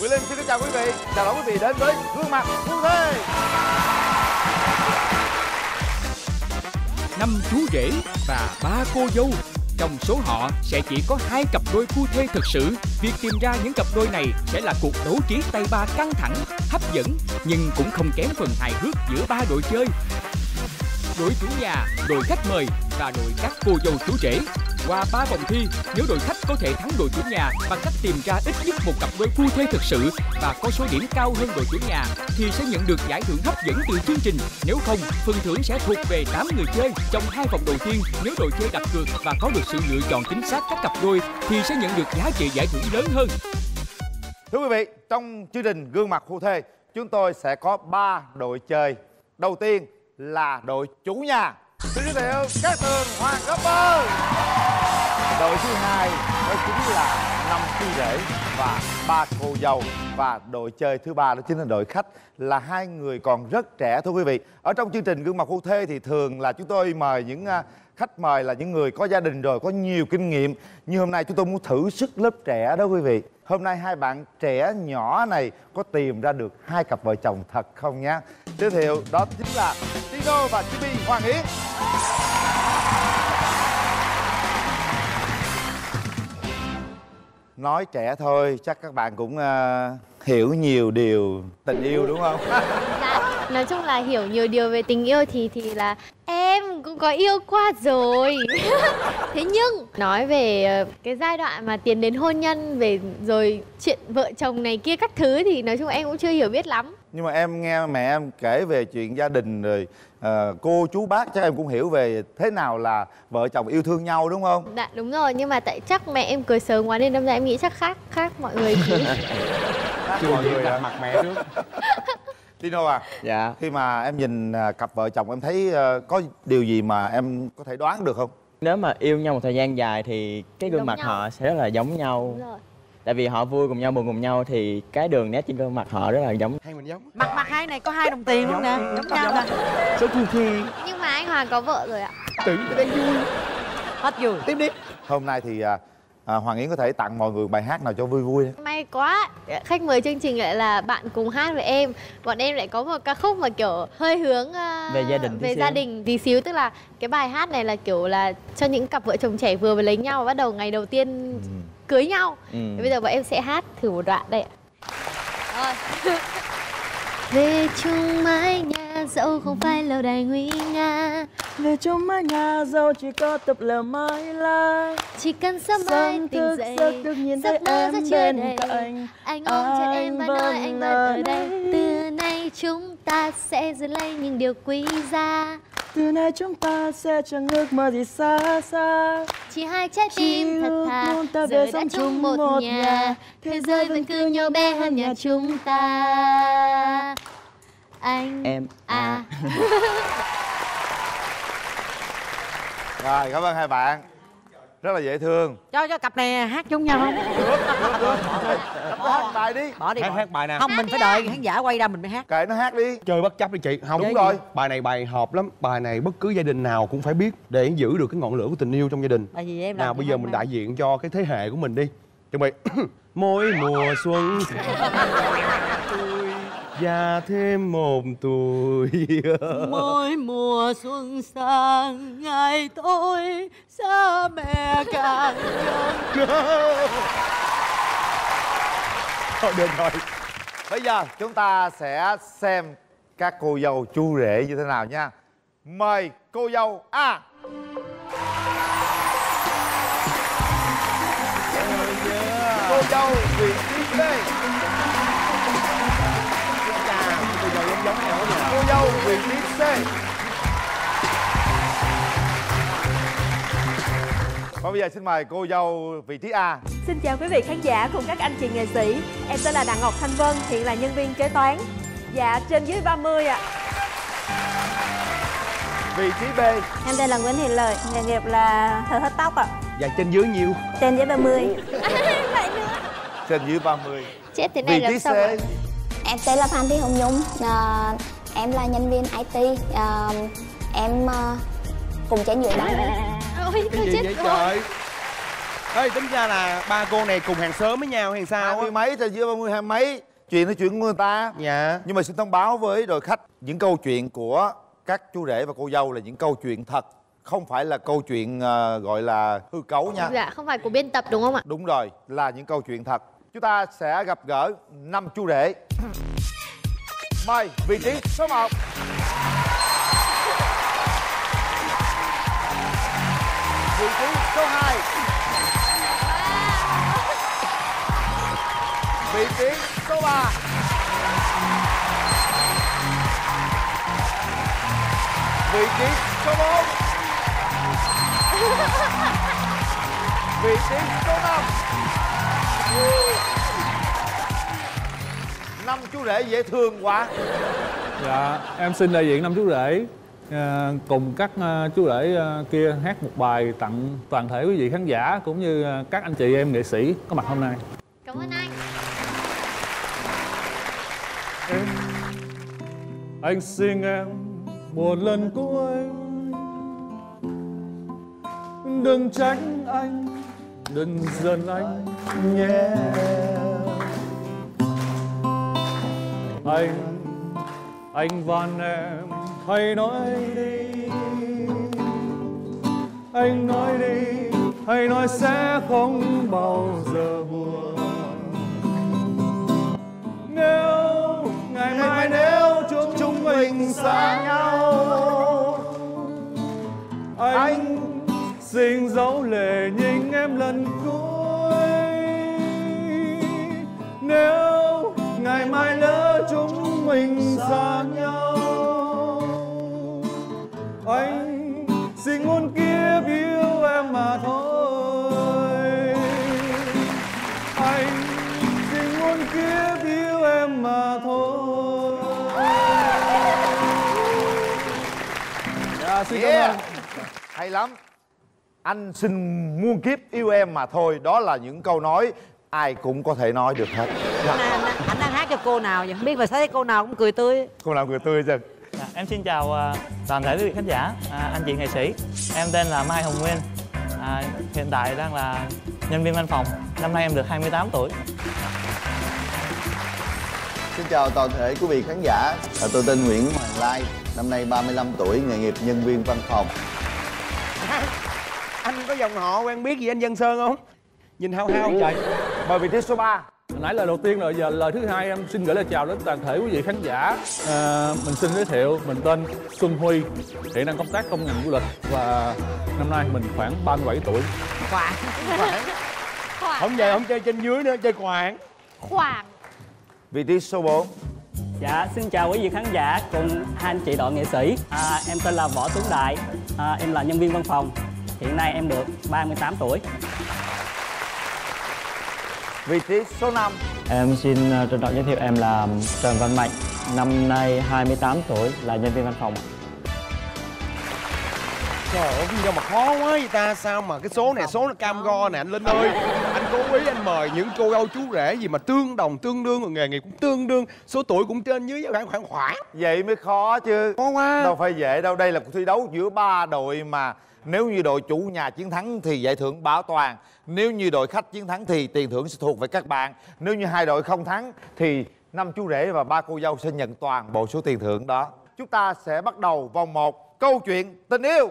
Quyền Linh xin kính chào quý vị. Chào đón quý vị đến với Gương mặt Phu Thê năm chú rể và ba cô dâu, trong số họ sẽ chỉ có hai cặp đôi phu thê thực sự. Việc tìm ra những cặp đôi này sẽ là cuộc đấu trí tay ba căng thẳng, hấp dẫn, nhưng cũng không kém phần hài hước giữa ba đội chơi. Đội chủ nhà, đội khách mời và đội các cô dâu chú rể qua ba vòng thi nếu đội khách có thể thắng đội chủ nhà bằng cách tìm ra ít nhất một cặp đôi phu thê thực sự và có số điểm cao hơn đội chủ nhà thì sẽ nhận được giải thưởng hấp dẫn từ chương trình. Nếu không phần thưởng sẽ thuộc về 8 người chơi trong hai vòng đầu tiên. Nếu đội chơi đặt cược và có được sự lựa chọn chính xác các cặp đôi thì sẽ nhận được giá trị giải thưởng lớn hơn. Thưa quý vị, trong chương trình Gương mặt Phu Thê Chúng tôi sẽ có ba đội chơi. Đầu tiên là đội chủ nhà. Xin giới thiệu các tường Hoàng Copper Đội thứ hai đó chính là năm chú rể và ba cô dâu. Và đội chơi thứ ba đó chính là đội khách Là hai người còn rất trẻ, thưa quý vị. Ở trong chương trình Gương mặt Phu Thê thì thường là chúng tôi mời những à, khách mời là những người có gia đình rồi, có nhiều kinh nghiệm. Như hôm nay chúng tôi muốn thử sức lớp trẻ đó quý vị hôm nay hai bạn trẻ nhỏ này có tìm ra được hai cặp vợ chồng thật không nhé? Giới thiệu đó chính là Tino và Chibi Hoàng Yến nói trẻ thôi chắc các bạn cũng uh, hiểu nhiều điều tình yêu đúng không? Dạ, nói chung là hiểu nhiều điều về tình yêu thì thì là em cũng có yêu qua rồi. Thế nhưng nói về ờ, cái giai đoạn mà tiến đến hôn nhân về rồi chuyện vợ chồng này kia các thứ thì nói chung em cũng chưa hiểu biết lắm. nhưng mà em nghe mẹ em kể về chuyện gia đình rồi ờ, cô chú bác chắc em cũng hiểu về thế nào là vợ chồng yêu thương nhau đúng không Dạ đúng rồi, nhưng mà tại chắc mẹ em cưới sớm quá nên đâm ra em nghĩ chắc khác khác mọi người chứ. chưa gì gặp mặt mẹ trước Tino à? Dạ. Khi mà em nhìn à, cặp vợ chồng em thấy ờ, có điều gì mà em có thể đoán được không? Nếu mà yêu nhau một thời gian dài thì cái gương Giống mặt nhau. họ sẽ rất là giống nhau. Đúng rồi. tại vì họ vui cùng nhau buồn cùng nhau thì cái đường nét trên gương mặt họ rất là giống. Hai mình giống. Mặt mặt hai này có hai đồng tiền luôn nè? Giống nhau nè. Số thu thi Nhưng mà anh Hoàng có vợ rồi ạ. tự nhiên đang vui. Hết vui. Tiếp đi. Hôm nay thì à, Hoàng Yến có thể tặng mọi người bài hát nào cho vui vui? May quá, khách mời chương trình lại là bạn cùng hát với em. Bọn em lại có một ca khúc mà kiểu hơi hướng ờ, Về gia đình tí về xíu. gia đình tí xíu tức là cái bài hát này là kiểu là cho những cặp vợ chồng trẻ vừa mới lấy nhau và bắt đầu ngày đầu tiên cưới nhau. Ừ. Thì Bây giờ bọn em sẽ hát thử một đoạn đây ạ. Rồi. Về chung mái nhà dẫu không phải lâu đài nguy nga về trong mái nhà giàu chỉ có tập lều mái lá Chỉ cần sớm mai tỉnh thức dậy giấc được nhìn thấy em bên đầy. cạnh Anh ôm chặt em và nói anh vẫn ở đây. Từ nay chúng ta sẽ giữ lấy những điều quý giá từ nay chúng ta sẽ chẳng ước mơ gì xa xa. Chỉ hai trái tim thật thà Giờ đã sống chung chung một một nhà. nhà. Thế giới vẫn cứ nhỏ bé hơn nhà chúng ta. Anh em à. Rồi cảm ơn hai bạn rất là dễ thương. Cho cho cặp này hát chung nhau không? Được được được hát bài đi. Bỏ đi hát hát bài nào. Không mình phải đợi khán giả quay ra mình mới hát. Kệ nó hát đi. Chơi bất chấp đi chị. Không Đúng rồi. bài này bài hợp lắm. Bài này bất cứ gia đình nào cũng phải biết để giữ được cái ngọn lửa của tình yêu trong gia đình. Tại vì em? Nào bây giờ mình đại diện cho cái thế hệ của mình đi. Chuẩn bị. Mỗi mùa xuân già thêm một tuổi. Mỗi mùa xuân sang ngày tôi xa mẹ càng gần thôi được rồi. Bây giờ chúng ta sẽ xem các cô dâu chu rể như thế nào nha. Mời cô dâu A. Cô dâu vị trí B cô dâu vị trí C. Và bây giờ xin mời cô dâu vị trí A. Xin chào quý vị khán giả cùng các anh chị nghệ sĩ. Em tên là Đặng Ngọc Thanh Vân, hiện là nhân viên kế toán. Dạ, trên dưới 30 ạ. Vị trí B. Em tên là Nguyễn Thị Lợi, nghề nghiệp là thợ hớt tóc ạ. Và trên dưới nhiêu Trên dưới 30 trên dưới 30 Chết thế này vị làm trí sao Em tên là Phan Thị Hồng Nhung, à, em là nhân viên IT, à, em à, cùng trên dưới 30 Ôi, cái chết vậy rồi. trời? Ê, tính ra là ba cô này cùng hàng xóm với nhau hay hai sao mươi á mấy trên dưới ba mươi hai mấy. Chuyện là chuyện của người ta. Dạ. Nhưng mà xin thông báo với đội khách những câu chuyện của các chú rể và cô dâu là những câu chuyện thật. Không phải là câu chuyện ờ, gọi là hư cấu nha. Dạ, không phải của biên tập đúng không ạ? đúng rồi là những câu chuyện thật. Chúng ta sẽ gặp gỡ năm chú rể mời vị trí số 1 vị trí số 2 vị trí số 3 vị trí số 4 vị trí số 5 năm chú rể dễ thương quá Dạ, em xin đại diện năm chú rể à, cùng các à, chú rể à, kia hát một bài tặng toàn thể quý vị khán giả cũng như các anh chị em nghệ sĩ có mặt hôm nay. Cảm ơn anh. Anh xin em một lần cuối Đừng tránh anh, đừng giận anh nhé Anh, anh van em hãy nói đi. Anh nói đi, hãy nói sẽ không bao giờ buồn. Nếu ngày mai nếu chúng chúng mình xa nhau Anh xin dấu lệ nhìn em lần cuối. Nếu ngày mai chúng mình xa nhau. Anh xin muôn kiếp yêu em mà thôi. Anh xin muôn kiếp yêu em mà thôi. Dạ, xin cảm yeah. ơn. Hay lắm. Anh xin muôn kiếp yêu em mà thôi. Đó là những câu nói ai cũng có thể nói được hết. Đang hát cho cô nào vậy không biết mà thấy cô nào cũng cười tươi cô nào cười tươi chứ Dạ, em xin chào à, toàn thể quý vị khán giả, à, anh chị nghệ sĩ. Em tên là Mai Hồng Nguyên. À, hiện tại đang là nhân viên văn phòng. Năm nay em được 28 tuổi. Xin chào toàn thể quý vị khán giả à, Tôi tên Nguyễn Hoàng Lai Năm nay 35 tuổi, nghề nghiệp nhân viên văn phòng anh có dòng họ quen biết gì anh Dân Sơn không nhìn hao hao trời mời vị trí số 3 Hồi nãy lời đầu tiên rồi giờ lời thứ hai em xin gửi lời chào đến toàn thể quý vị khán giả à, mình xin giới thiệu mình tên Xuân Huy hiện đang công tác trong ngành du lịch và năm nay mình khoảng 37 tuổi khoảng Khoảng, không về không chơi trên dưới nữa chơi quạng khoảng. vị trí số 4 Dạ, xin chào quý vị khán giả cùng hai anh chị đội nghệ sĩ. À, em tên là Võ Tuấn Đại. À, em là nhân viên văn phòng. Hiện nay em được 38 tuổi. Vị trí số 5 Em xin ờ, trân trọng giới thiệu em là Trần Văn Mạnh Năm nay 28 tuổi là nhân viên văn phòng trời ơi đâu mà khó quá vậy ta sao mà cái số này số nó cam go nè anh linh ơi. Anh cố ý anh mời những cô dâu chú rể gì mà tương đồng tương đương rồi nghề nghiệp cũng tương đương số tuổi cũng trên dưới khoảng khoảng khoảng. Vậy mới khó chứ. Khó quá. Đâu phải dễ đâu đây là cuộc thi đấu giữa ba đội mà nếu như đội chủ nhà chiến thắng thì giải thưởng bảo toàn. Nếu như đội khách chiến thắng thì tiền thưởng sẽ thuộc về các bạn. Nếu như hai đội không thắng thì năm chú rể và ba cô dâu sẽ nhận toàn bộ số tiền thưởng đó. Chúng ta sẽ bắt đầu vòng một. Câu chuyện tình yêu.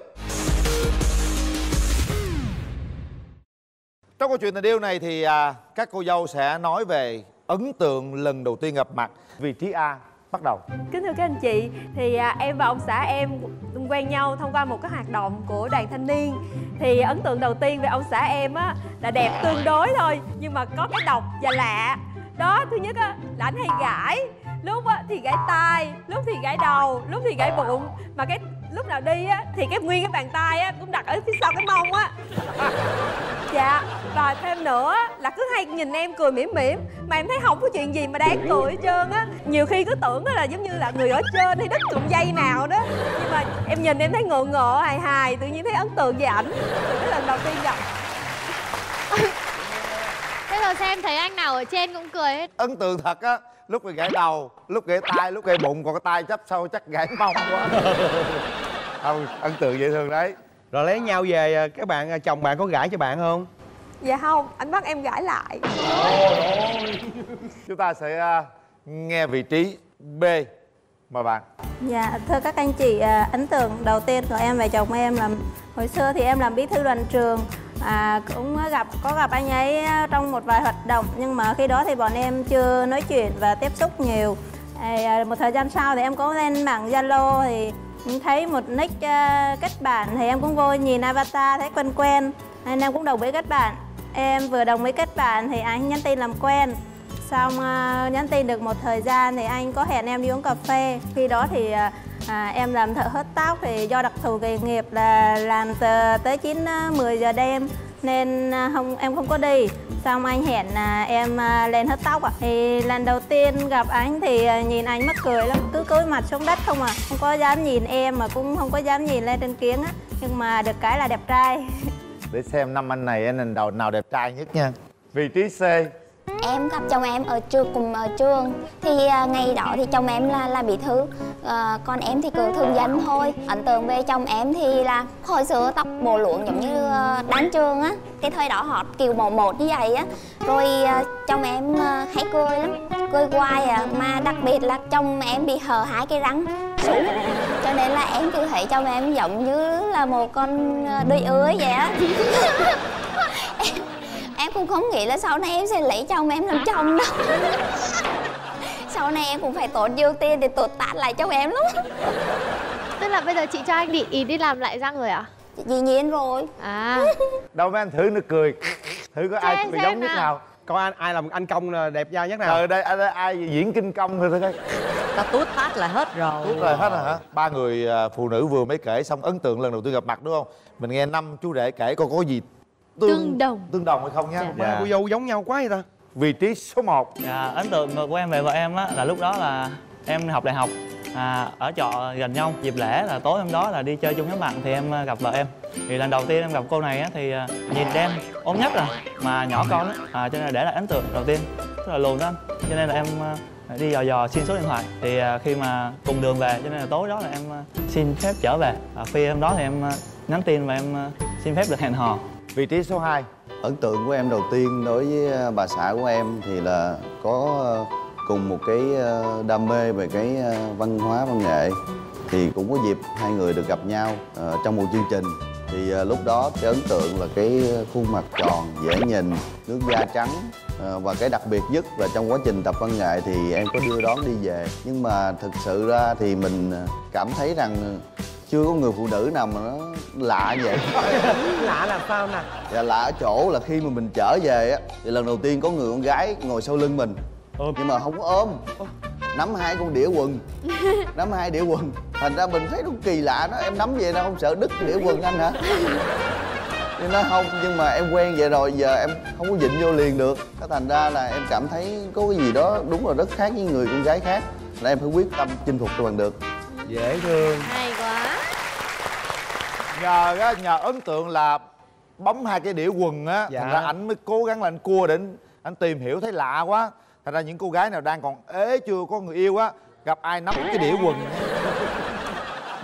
Trong câu chuyện tình yêu này thì à, các cô dâu sẽ nói về ấn tượng lần đầu tiên gặp mặt. Vị trí A bắt đầu. Kính thưa các anh chị, thì à, em và ông xã em quen nhau thông qua một cái hoạt động của đoàn thanh niên. Thì ấn tượng đầu tiên về ông xã em á là đẹp tương đối thôi Nhưng mà có cái độc và lạ. Đó, thứ nhất á là anh hay gãi. Lúc á thì gãi tai, lúc thì gãi đầu, lúc thì gãi bụng. Mà cái lúc nào đi á thì cái nguyên cái bàn tay á cũng đặt ở phía sau cái mông á. Dạ, và thêm nữa là cứ hay nhìn em cười mỉm mỉm. Mà em thấy không có chuyện gì mà đáng cười hết trơn á. Nhiều khi cứ tưởng á là giống như là người ở trên hay đứt cụm dây nào đó. Nhưng mà em nhìn em thấy ngộ ngộ hài hài Tự nhiên thấy ấn tượng về ảnh. Từ cái lần đầu tiên gặp. Thế rồi xem thấy anh nào ở trên cũng cười hết. Ấn tượng thật á lúc thì gãy đầu lúc gãy tay lúc gãy bụng còn cái tay chấp sau chắc gãy mông quá. Không ấn tượng dễ thương đấy. Rồi lấy nhau về à, các bạn à, chồng bạn có gãi cho bạn không? Dạ không anh bắt em gãi lại. Chúng ta sẽ à, nghe vị trí B mời bạn. Dạ, thưa các anh chị, ấn tượng đầu tiên của em về chồng em là hồi xưa thì em làm bí thư đoàn trường à, cũng gặp có gặp anh ấy ờ, trong một vài hoạt động nhưng mà khi đó thì bọn em chưa nói chuyện và tiếp xúc nhiều. À, một thời gian sau thì em có lên mạng Zalo thì thấy một nick uh, kết bạn thì em cũng vô nhìn avatar thấy quen quen nên em cũng đồng ý kết bạn. Em vừa đồng ý kết bạn thì anh nhắn tin làm quen xong uh, nhắn tin được một thời gian thì anh có hẹn em đi uống cà phê khi đó thì uh, à, em làm thợ hớt tóc thì do đặc thù nghề nghiệp là làm từ tới 9 10 à, giờ đêm. Nên à, không em không có đi. Xong anh hẹn là em à, lên hớt tóc à. thì lần đầu tiên gặp anh thì nhìn anh mắc cười lắm. Cứ cúi mặt xuống đất không à. Không có dám nhìn em mà cũng không có dám nhìn lên trên kiếng á. Nhưng mà được cái là đẹp trai. Để xem năm anh này anh đầu nào đẹp trai nhất nha. Vị trí C em gặp chồng em ở trường cùng ờ, ở trường thì ờ, ngày đó thì chồng em là là bí thư à, ờ, còn em thì cứ thường dân thôi. Ấn tượng về chồng em thì là hồi xưa tóc bồ luộn giống như đánh trường á. Cái thời đó họ kiều màu một như vậy á. Rồi chồng em hay cười lắm. Cười hoài à mà đặc biệt là chồng em bị hở hai cái răng xuống. Cho nên là em cứ thấy chồng em giống như là một con đuôi ưới vậy á. em cũng không nghĩ là sau này em sẽ lấy chồng em làm chồng đâu. Sau này em cũng phải tốn nhiều tiền để tụt tát lại chồng em lắm. Tức là bây giờ chị cho anh đi ý đi làm lại răng rồi à? dĩ nhiên rồi. À. Đâu mấy anh thử nó cười. Thử có Cho ai cười xem giống nhất nào. nào? Coi anh ai làm anh công là đẹp trai nhất nào? Ờ đây ai, ai diễn kinh công thôi thôi. Ta tút tát là hết rồi. Tốt rồi hết rồi hả? Ba người à, phụ nữ vừa mới kể xong ấn tượng lần đầu tiên gặp mặt đúng không? Mình nghe năm chú rể kể coi có gì Tương đồng. tương đồng hay không nhá. ba cô dâu giống nhau quá vậy ta. Vị trí số 1 Dạ, ấn tượng của em về vợ em á, là lúc đó là em học đại học à, ở trọ gần nhau dịp lễ là tối hôm đó là đi chơi chung nhóm bạn thì em à, gặp vợ em. Thì lần đầu tiên em gặp cô này á, thì à, nhìn đen ốm nhất à mà nhỏ con á à, cho nên là để lại ấn tượng đầu tiên rất là lùn đó. Anh. cho nên là em à, đi dò dò xin số điện thoại thì à, khi mà cùng đường về cho nên là tối đó là em xin phép trở về. À, khi hôm đó thì em nhắn tin và em xin phép được hẹn hò Vị trí số 2 ấn tượng của em đầu tiên đối với ờ, bà xã của em thì là có ờ, cùng một cái ờ, đam mê về cái văn hóa, văn nghệ. Thì cũng có dịp hai người được gặp nhau trong một chương trình. Thì lúc đó cái ấn tượng là cái khuôn mặt tròn, dễ nhìn, nước da trắng và cái đặc biệt nhất là trong quá trình tập văn nghệ thì em có đưa đón đi về. Nhưng mà thực sự ra thì mình cảm thấy rằng chưa có người phụ nữ nào mà nó lạ vậy. Lạ làm sao nè? Dạ lạ ở chỗ là khi mà mình trở về á Thì lần đầu tiên có người con gái ngồi sau lưng mình. Nhưng mà không có ôm. Nắm hai con đĩa quần. Nắm hai đĩa quần. Thành ra mình thấy nó kỳ lạ đó Em nắm vậy nó không sợ đứt đĩa quần anh hả? Nhưng nó không Nhưng mà em quen vậy rồi Giờ em không có dịnh vô liền được. Cái thành ra là em cảm thấy có cái gì đó Đúng là rất khác với người con gái khác. Là em phải quyết tâm chinh phục cho bằng được dễ thương. Hay quá. Nhờ á, nhờ ấn tượng là bấm hai cái đĩa quần á Dạ. Thành ra ảnh mới cố gắng là anh cua để anh, anh tìm hiểu thấy lạ quá. Thành ra những cô gái nào đang còn ế chưa có người yêu á Gặp ai nắm cái đĩa quần.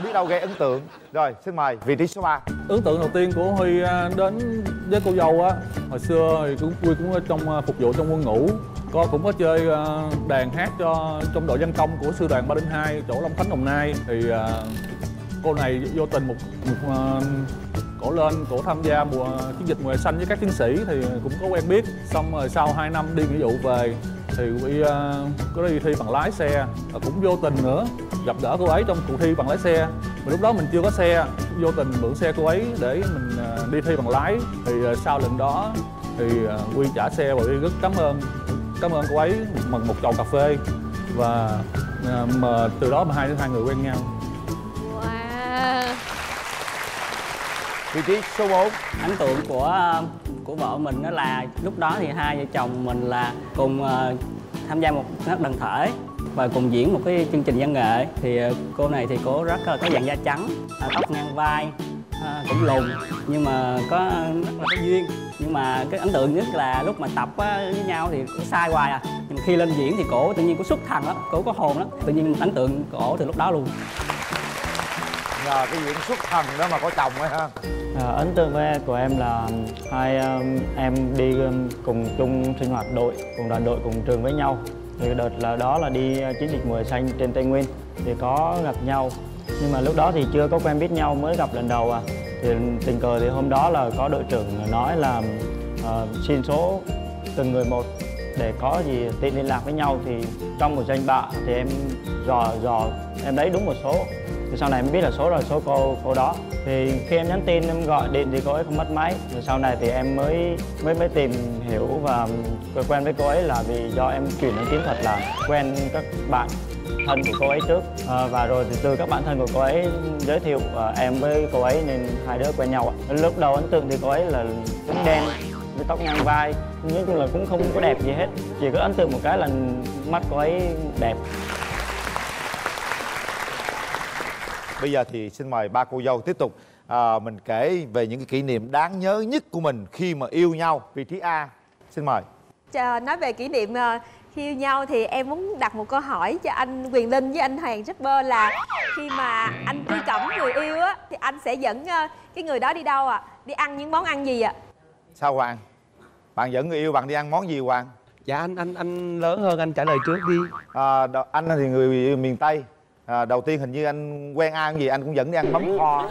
Biết đâu gây ấn tượng. Rồi xin mời vị trí số 3 ấn tượng đầu tiên của huy à, đến với cô dâu á hồi xưa thì cũng huy cũng ở trong à, phục vụ trong quân ngũ cô cũng có chơi ờ, đàn hát cho trong đội dân công của sư đoàn 302 chỗ Long Khánh Đồng Nai. Thì ờ, cô này vô tình một, một ờ, cổ lên cổ tham gia mùa chiến dịch mùa hè xanh với các chiến sĩ thì cũng có quen biết. Xong rồi sau 2 năm đi nghĩa vụ về thì bị có đi thi bằng lái xe và cũng vô tình nữa gặp gỡ cô ấy trong cuộc thi bằng lái xe. Mà lúc đó mình chưa có xe vô tình mượn xe cô ấy để mình đi thi bằng lái. Thì sau lần đó thì quy trả xe và quy rất cảm ơn cảm ơn cô ấy bằng một chầu cà phê. Và à, mà từ đó mà hai hai người quen nhau. Wow. Vị trí số 4 ấn tượng của của vợ mình đó là lúc đó thì hai vợ chồng mình là cùng ờ, tham gia một hát đoàn thể và cùng diễn một cái chương trình văn nghệ. Thì ờ, cô này thì cô rất là có dạng da trắng à, tóc ngang vai à, cũng lùn nhưng mà có rất là có duyên. Nhưng mà cái ấn tượng nhất là lúc mà tập á, với nhau thì cũng sai hoài à. Nhưng mà khi lên diễn thì cổ tự nhiên có xuất thần lắm cổ có hồn lắm. Tự nhiên ấn tượng cổ từ lúc đó luôn. Nhờ cái diễn xuất thần đó mà có chồng ấy ha. À, ấn tượng với của em là hai um, em đi um, cùng chung sinh hoạt đội cùng đoàn đội cùng trường với nhau. Thì đợt là đó là đi uh, chiến dịch mùa xanh trên tây nguyên. Thì có gặp nhau nhưng mà lúc đó thì chưa có quen biết nhau mới gặp lần đầu à. Thì tình cờ thì hôm đó là có đội trưởng nói là uh, xin số từng người một để có gì tiện liên lạc với nhau. Thì trong một danh bạ thì em dò dò em lấy đúng một số. Thì sau này em biết là số rồi số cô cô đó. Thì khi em nhắn tin em gọi điện thì cô ấy không bắt máy. Rồi sau này thì em mới mới mới tìm hiểu và quen với cô ấy là vì do em chuyển đến tiếng thật là quen các bạn thân của cô ấy trước. À, và rồi thì từ các bạn thân của cô ấy giới thiệu à, em với cô ấy nên hai đứa quen nhau ạ. Lúc đầu ấn tượng thì cô ấy là tính đen với tóc ngang vai nói chung là cũng không có đẹp gì hết chỉ có ấn tượng một cái là mắt cô ấy đẹp. Bây giờ thì xin mời ba cô dâu tiếp tục. À, mình kể về những cái kỷ niệm đáng nhớ nhất của mình khi mà yêu nhau. Vị trí a xin mời. Chờ, nói về kỷ niệm khi yêu nhau thì em muốn đặt một câu hỏi cho anh Quyền Linh với anh Hoàng Rapper là khi mà anh truy cẩm người yêu á thì anh sẽ dẫn ờ, cái người đó đi đâu ạ? À? Đi ăn những món ăn gì ạ? À? sao hoàng bạn dẫn người yêu bạn đi ăn món gì hoàng dạ anh anh anh lớn hơn anh trả lời trước đi à, anh thì người miền tây à, đầu tiên hình như anh quen ai gì anh cũng dẫn đi ăn mắm kho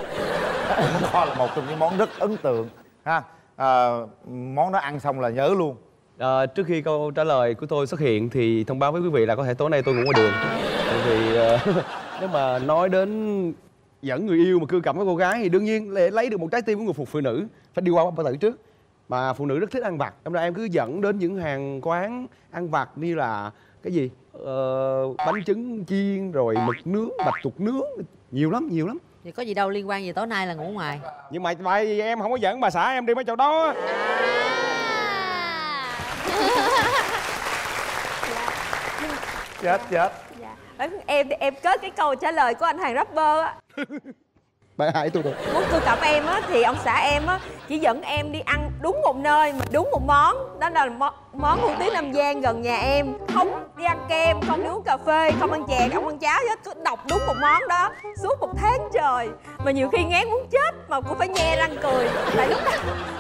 mắm kho là một trong những món rất ấn tượng ha à, món đó ăn xong là nhớ luôn Ờ, trước khi câu trả lời của tôi xuất hiện thì thông báo với quý vị là có thể tối nay tôi ngủ ngoài đường. Tại vì ờ, nếu mà nói đến dẫn người yêu mà cưa cẩm với cô gái thì đương nhiên để lấy được một trái tim của người phụ phụ nữ. Phải đi qua bao tử trước. Mà phụ nữ rất thích ăn vặt. Đâm ra em cứ dẫn đến những hàng quán ăn vặt như là cái gì? Ờ, bánh trứng chiên rồi mực nướng bạch tuộc nướng. Nhiều lắm nhiều lắm. Thì có gì đâu liên quan gì tối nay là ngủ ngoài. Nhưng mà vì em không có dẫn bà xã em đi mấy chỗ đó chết chết Dạ. Em em kết cái câu trả lời của anh Hoàng Rapper á bà hại tôi rồi. Muốn tôi cẩm em á thì ông xã em á chỉ dẫn em đi ăn đúng một nơi mà đúng một món. Đó là món, món hủ tiếu nam giang gần nhà em. Không đi ăn kem không đi uống cà phê không ăn chè không ăn cháo hết. Cứ đọc đúng một món đó suốt một tháng trời. Mà nhiều khi ngán muốn chết mà cũng phải nhe răng cười. Tại lúc đó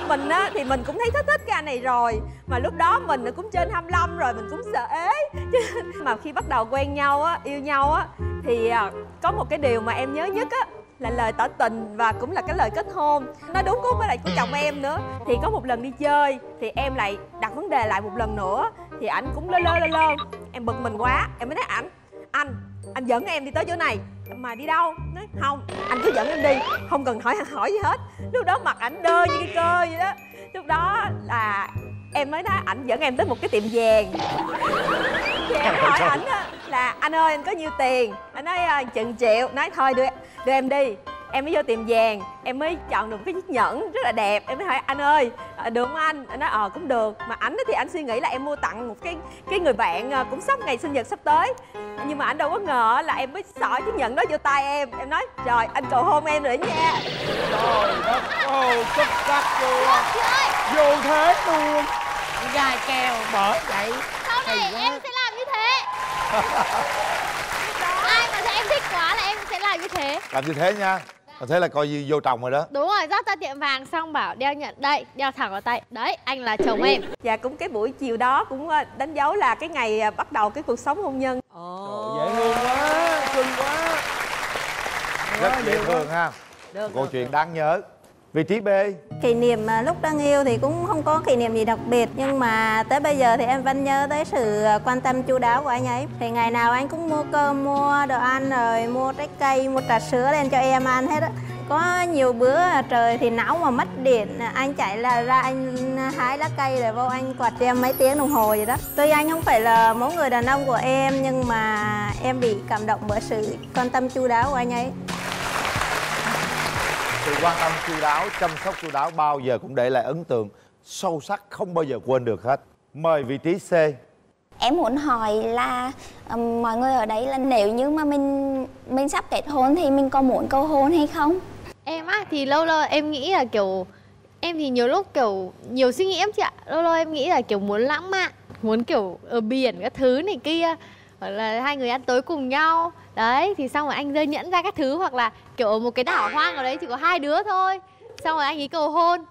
mình á thì mình cũng thấy thích thích cái anh này rồi. Mà lúc đó mình cũng trên 25 rồi mình cũng sợ ế. Cho mà khi bắt đầu quen nhau á yêu nhau á thì à, có một cái điều mà em nhớ nhất á là lời tỏ tình và cũng là cái lời kết hôn. Nó đúng cũng với lại của chồng em nữa. Thì có một lần đi chơi, thì em lại đặt vấn đề lại một lần nữa. Thì ảnh cũng lơ lơ lơ lơ. Em bực mình quá, em mới nói ảnh, anh anh dẫn em đi tới chỗ này. Mà đi đâu? Nói, không, anh cứ dẫn em đi, không cần hỏi hỏi gì hết. Lúc đó mặt ảnh đơ như cái cơ vậy đó. Lúc đó là em mới nói, ảnh dẫn em tới một cái tiệm vàng em hỏi ảnh á, là anh ơi anh có nhiêu tiền? Anh nói à, chừng triệu. Nói thôi đưa đưa em đi. Em mới vô tiệm vàng em mới chọn được một cái chiếc nhẫn rất là đẹp. Em mới hỏi anh ơi à, được không anh? Anh nói ờ cũng được. Mà ảnh á thì anh suy nghĩ là em mua tặng một cái cái người bạn à, cũng sắp ngày sinh nhật sắp tới. Nhưng mà anh đâu có ngờ là em mới xỏ chiếc nhẫn đó vô tay em. Em nói rồi anh cầu hôn em rồi đó nha. Trời đất ơi xuất sắc luôn. Vô thế luôn. Gai keo. Bởi vậy sau này em sẽ thế ai mà thấy em thích quá là em sẽ làm như thế. Làm như thế nha. Còn thế là coi như vô chồng rồi đó. Đúng rồi dắt ra tiệm vàng xong bảo đeo nhận. Đây đeo thẳng vào tay. Đấy anh là chồng em. Dạ cũng cái buổi chiều đó cũng ờ, đánh dấu là cái ngày ờ, bắt đầu cái cuộc sống hôn nhân. dễ thương quá cưng quá. Rất dễ thương ha. Câu chuyện đáng nhớ vị trí b. Kỷ niệm mà lúc đang yêu thì cũng không có kỷ niệm gì đặc biệt Nhưng mà tới bây giờ thì em vẫn nhớ tới sự à, quan tâm chu đáo của anh ấy. Thì ngày nào anh cũng mua cơm, mua đồ ăn rồi mua trái cây, mua trà sữa lên cho em ăn hết á. Có nhiều bữa à, trời thì nóng mà mất điện à, anh chạy là ra anh hái lá cây rồi vô anh quạt cho em mấy tiếng đồng hồ vậy đó. Tuy anh không phải là mẫu người đàn ông của em nhưng mà em bị cảm động bởi sự quan tâm chu đáo của anh ấy quan tâm chu đáo chăm sóc chu đáo bao giờ cũng để lại ấn tượng sâu sắc không bao giờ quên được hết. Mời vị trí c. Em muốn hỏi là um, mọi người ở đây là nếu như mà mình mình sắp kết hôn thì mình có muốn cầu hôn hay không? Em á thì lâu lâu em nghĩ là kiểu em thì nhiều lúc kiểu nhiều suy nghĩ em chị ạ. Lâu lâu em nghĩ là kiểu muốn lãng mạn muốn kiểu ở biển các thứ này kia. Hoặc là hai người ăn tối cùng nhau đấy thì xong rồi anh rơi nhẫn ra các thứ hoặc là kiểu ở một cái đảo hoang ở đấy chỉ có hai đứa thôi. Xong rồi anh ấy cầu hôn.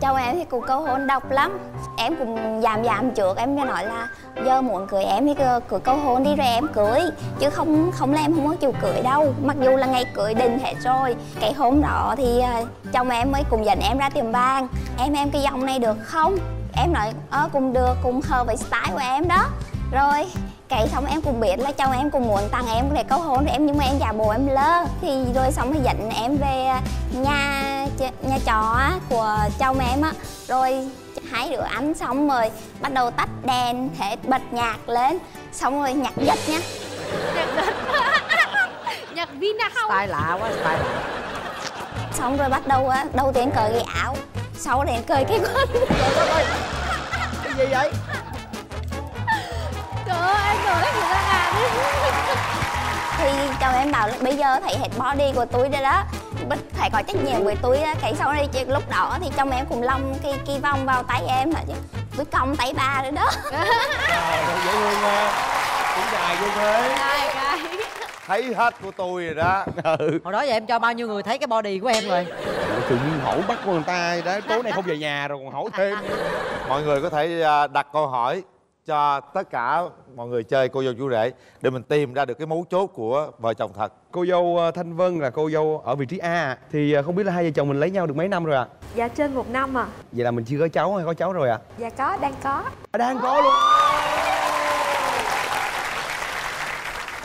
Chồng em thì cũng cầu hôn độc lắm. Em cũng giảm giảm trước em mới nói là giờ muốn cưới em thì cứ, cầu hôn đi rồi em cưới. Chứ không không là em không có chịu cưới đâu. Mặc dù là ngày cưới định hết rồi. Cái hôm đó thì ờ, chồng em mới cùng dẫn em ra tiệm vàng. Em em cái dòng này được không? Em nói ờ cùng được cùng hợp với style của em đó. Rồi cái xong em cũng biết là chồng em cũng muốn tặng em để cầu hôn em nhưng mà em giả bộ em lơ. Thì rồi xong rồi dẫn em về nhà nhà trọ của chồng em á. Rồi hai đứa ăn xong rồi bắt đầu tắt đèn thế bật nhạc lên xong rồi nhạc giật nhá. Nhạc vina không? Style lạ quá style lạ. Xong rồi bắt đầu á đầu tiên cởi cái áo sau đến cởi cái quần cái gì vậy rồi đấy người ta à thì chồng em bảo là bây giờ thấy hết body của tôi rồi đó. Phải có trách nhiệm với tôi á. cái sau chị- lúc đó thì chồng em cũng lông cái cái vòng vào tay em là chứ. Tôi cong tay bà rồi đó. Trời ơi, dễ thương ha cũng dài vô thế. Thấy hết của tôi rồi đó. Ừ. Hồi đó giờ em cho bao nhiêu người thấy cái body của em rồi? Tự nhiên hỏi bắt của người ta đó. Tối nay không về nhà rồi còn hỏi thêm. Mọi người có thể à, đặt câu hỏi cho tất cả mọi người chơi cô dâu chú rể để mình tìm ra được cái mấu chốt của vợ chồng thật. Cô dâu ờ, thanh vân là cô dâu ở vị trí a thì ờ, không biết là hai vợ chồng mình lấy nhau được mấy năm rồi ạ? Dạ trên một năm à vậy là mình chưa có cháu hay có cháu rồi ạ? Dạ có, đang có. À? đang có luôn.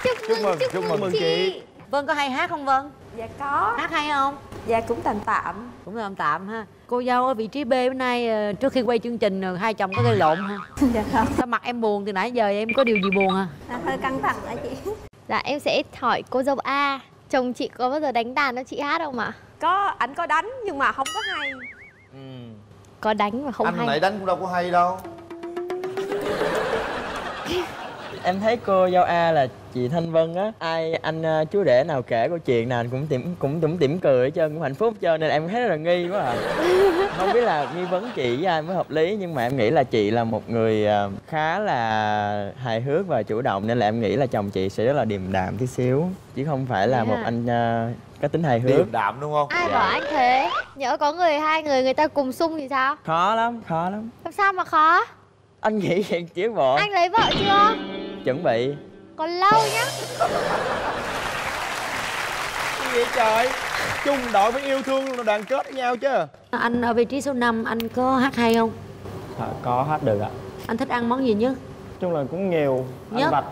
Chúc, chúc mừng chúc mừng chị. Vân có hay hát không vân Dạ có. Hát hay không? Dạ cũng tạm tạm. Cũng tạm tạm ha. Cô dâu ở vị trí b bữa nay ờ, trước khi quay chương trình ờ, hai chồng có gây lộn ha. Dạ không. Sao mặt em buồn từ nãy giờ em có điều gì buồn hả à, hơi căng thẳng hả chị. Dạ em sẽ hỏi cô dâu A. Chồng chị có bao giờ đánh đàn cho chị hát không ạ? Có, ảnh có đánh nhưng mà không có hay. Có đánh mà không anh hay. nãy đánh cũng đâu có hay đâu em thấy cô dâu A là chị Thanh Vân á. Ai anh ờ, chú rể nào kể câu chuyện nào cũng tìm cũng cũng tỉm cười hết trơn cũng hạnh phúc trơn nên em thấy rất là nghi quá à. Không biết là nghi vấn chị với ai mới hợp lý nhưng mà em nghĩ là chị là một người ờ, khá là hài hước và chủ động nên là em nghĩ là chồng chị sẽ rất là điềm đạm tí xíu chứ không phải là Thế một anh ờ, có tính hài hước. Điềm đạm đúng không? Ai Dạ. bảo anh thế? Nhỡ có người hai người người ta cùng sung thì sao? Khó lắm khó lắm. Làm sao mà khó? Anh nghĩ vậy chứ bộ. Anh lấy vợ chưa chuẩn bị. Còn lâu nhá. Gì vậy trời? Chung đội phải yêu thương đoàn kết với nhau chứ. Anh ở vị trí số 5 anh có hát hay không? À, có hát được ạ. Anh thích ăn món gì nhất? Nói chung là cũng nhiều Nhất. ăn vặt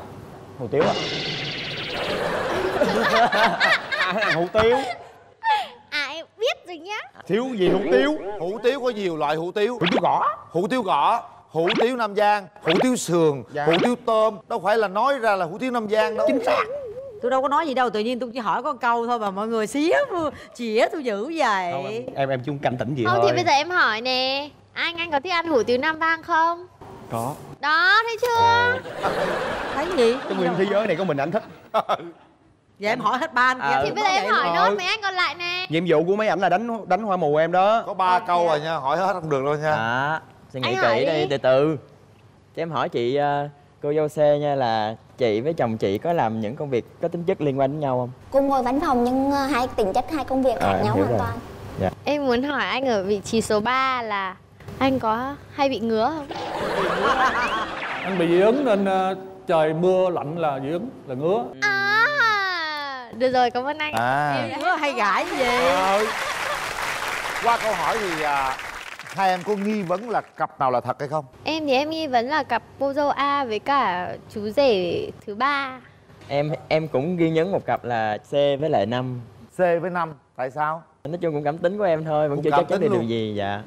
hủ tiếu ạ. À, hủ tiếu. À em biết rồi nhá. Thiếu gì hủ tiếu? Hủ tiếu có nhiều loại hủ tiếu. Hủ tiếu gõ. Hủ tiếu gõ hủ tiếu nam giang hủ tiếu sườn Dạ. hủ tiếu tôm. Đâu phải là nói ra là hủ tiếu nam giang đâu. Chính xác. Tôi đâu có nói gì đâu tự nhiên tôi chỉ hỏi có câu thôi mà mọi người xía chĩa tôi dữ vậy. Không, em, em em chung cảnh tỉnh gì không thôi. thì bây giờ em hỏi nè anh anh có thích ăn hủ tiếu nam vang không? Có. Đó thấy chưa? Thấy gì? Trong nguyên thế giới này có mình anh thích. Vậy em hỏi hết ba anh kia À, thì bây giờ em hỏi nốt mấy anh còn lại nè. Nhiệm vụ của mấy ảnh là đánh đánh hoa mù em đó. Có ba câu rồi nha hỏi hết không được đâu nha. À suy nghĩ kỹ đi. từ từ. Cho em hỏi chị ờ, cô dâu C nha là chị với chồng chị có làm những công việc có tính chất liên quan đến nhau không? Cùng ngồi văn phòng nhưng ờ, hai tính chất hai công việc À, khác em nhau hoàn rồi. toàn. Dạ. Em muốn hỏi anh ở vị trí số 3 là anh có hay bị ngứa không? Anh bị dị ứng nên ờ, trời mưa lạnh là dị ứng là ngứa. À được rồi cảm ơn anh. À. Ngứa hay gãi gì? Ờ. qua câu hỏi thì à, hai em có nghi vấn là cặp nào là thật hay không? Em thì em nghi vấn là cặp cô dâu A với cả chú rể thứ ba. Em em cũng ghi nhấn một cặp là C với lại năm. C với năm tại sao? Nói chung cũng cảm tính của em thôi vẫn Cũng chưa chắc chắn được điều gì dạ.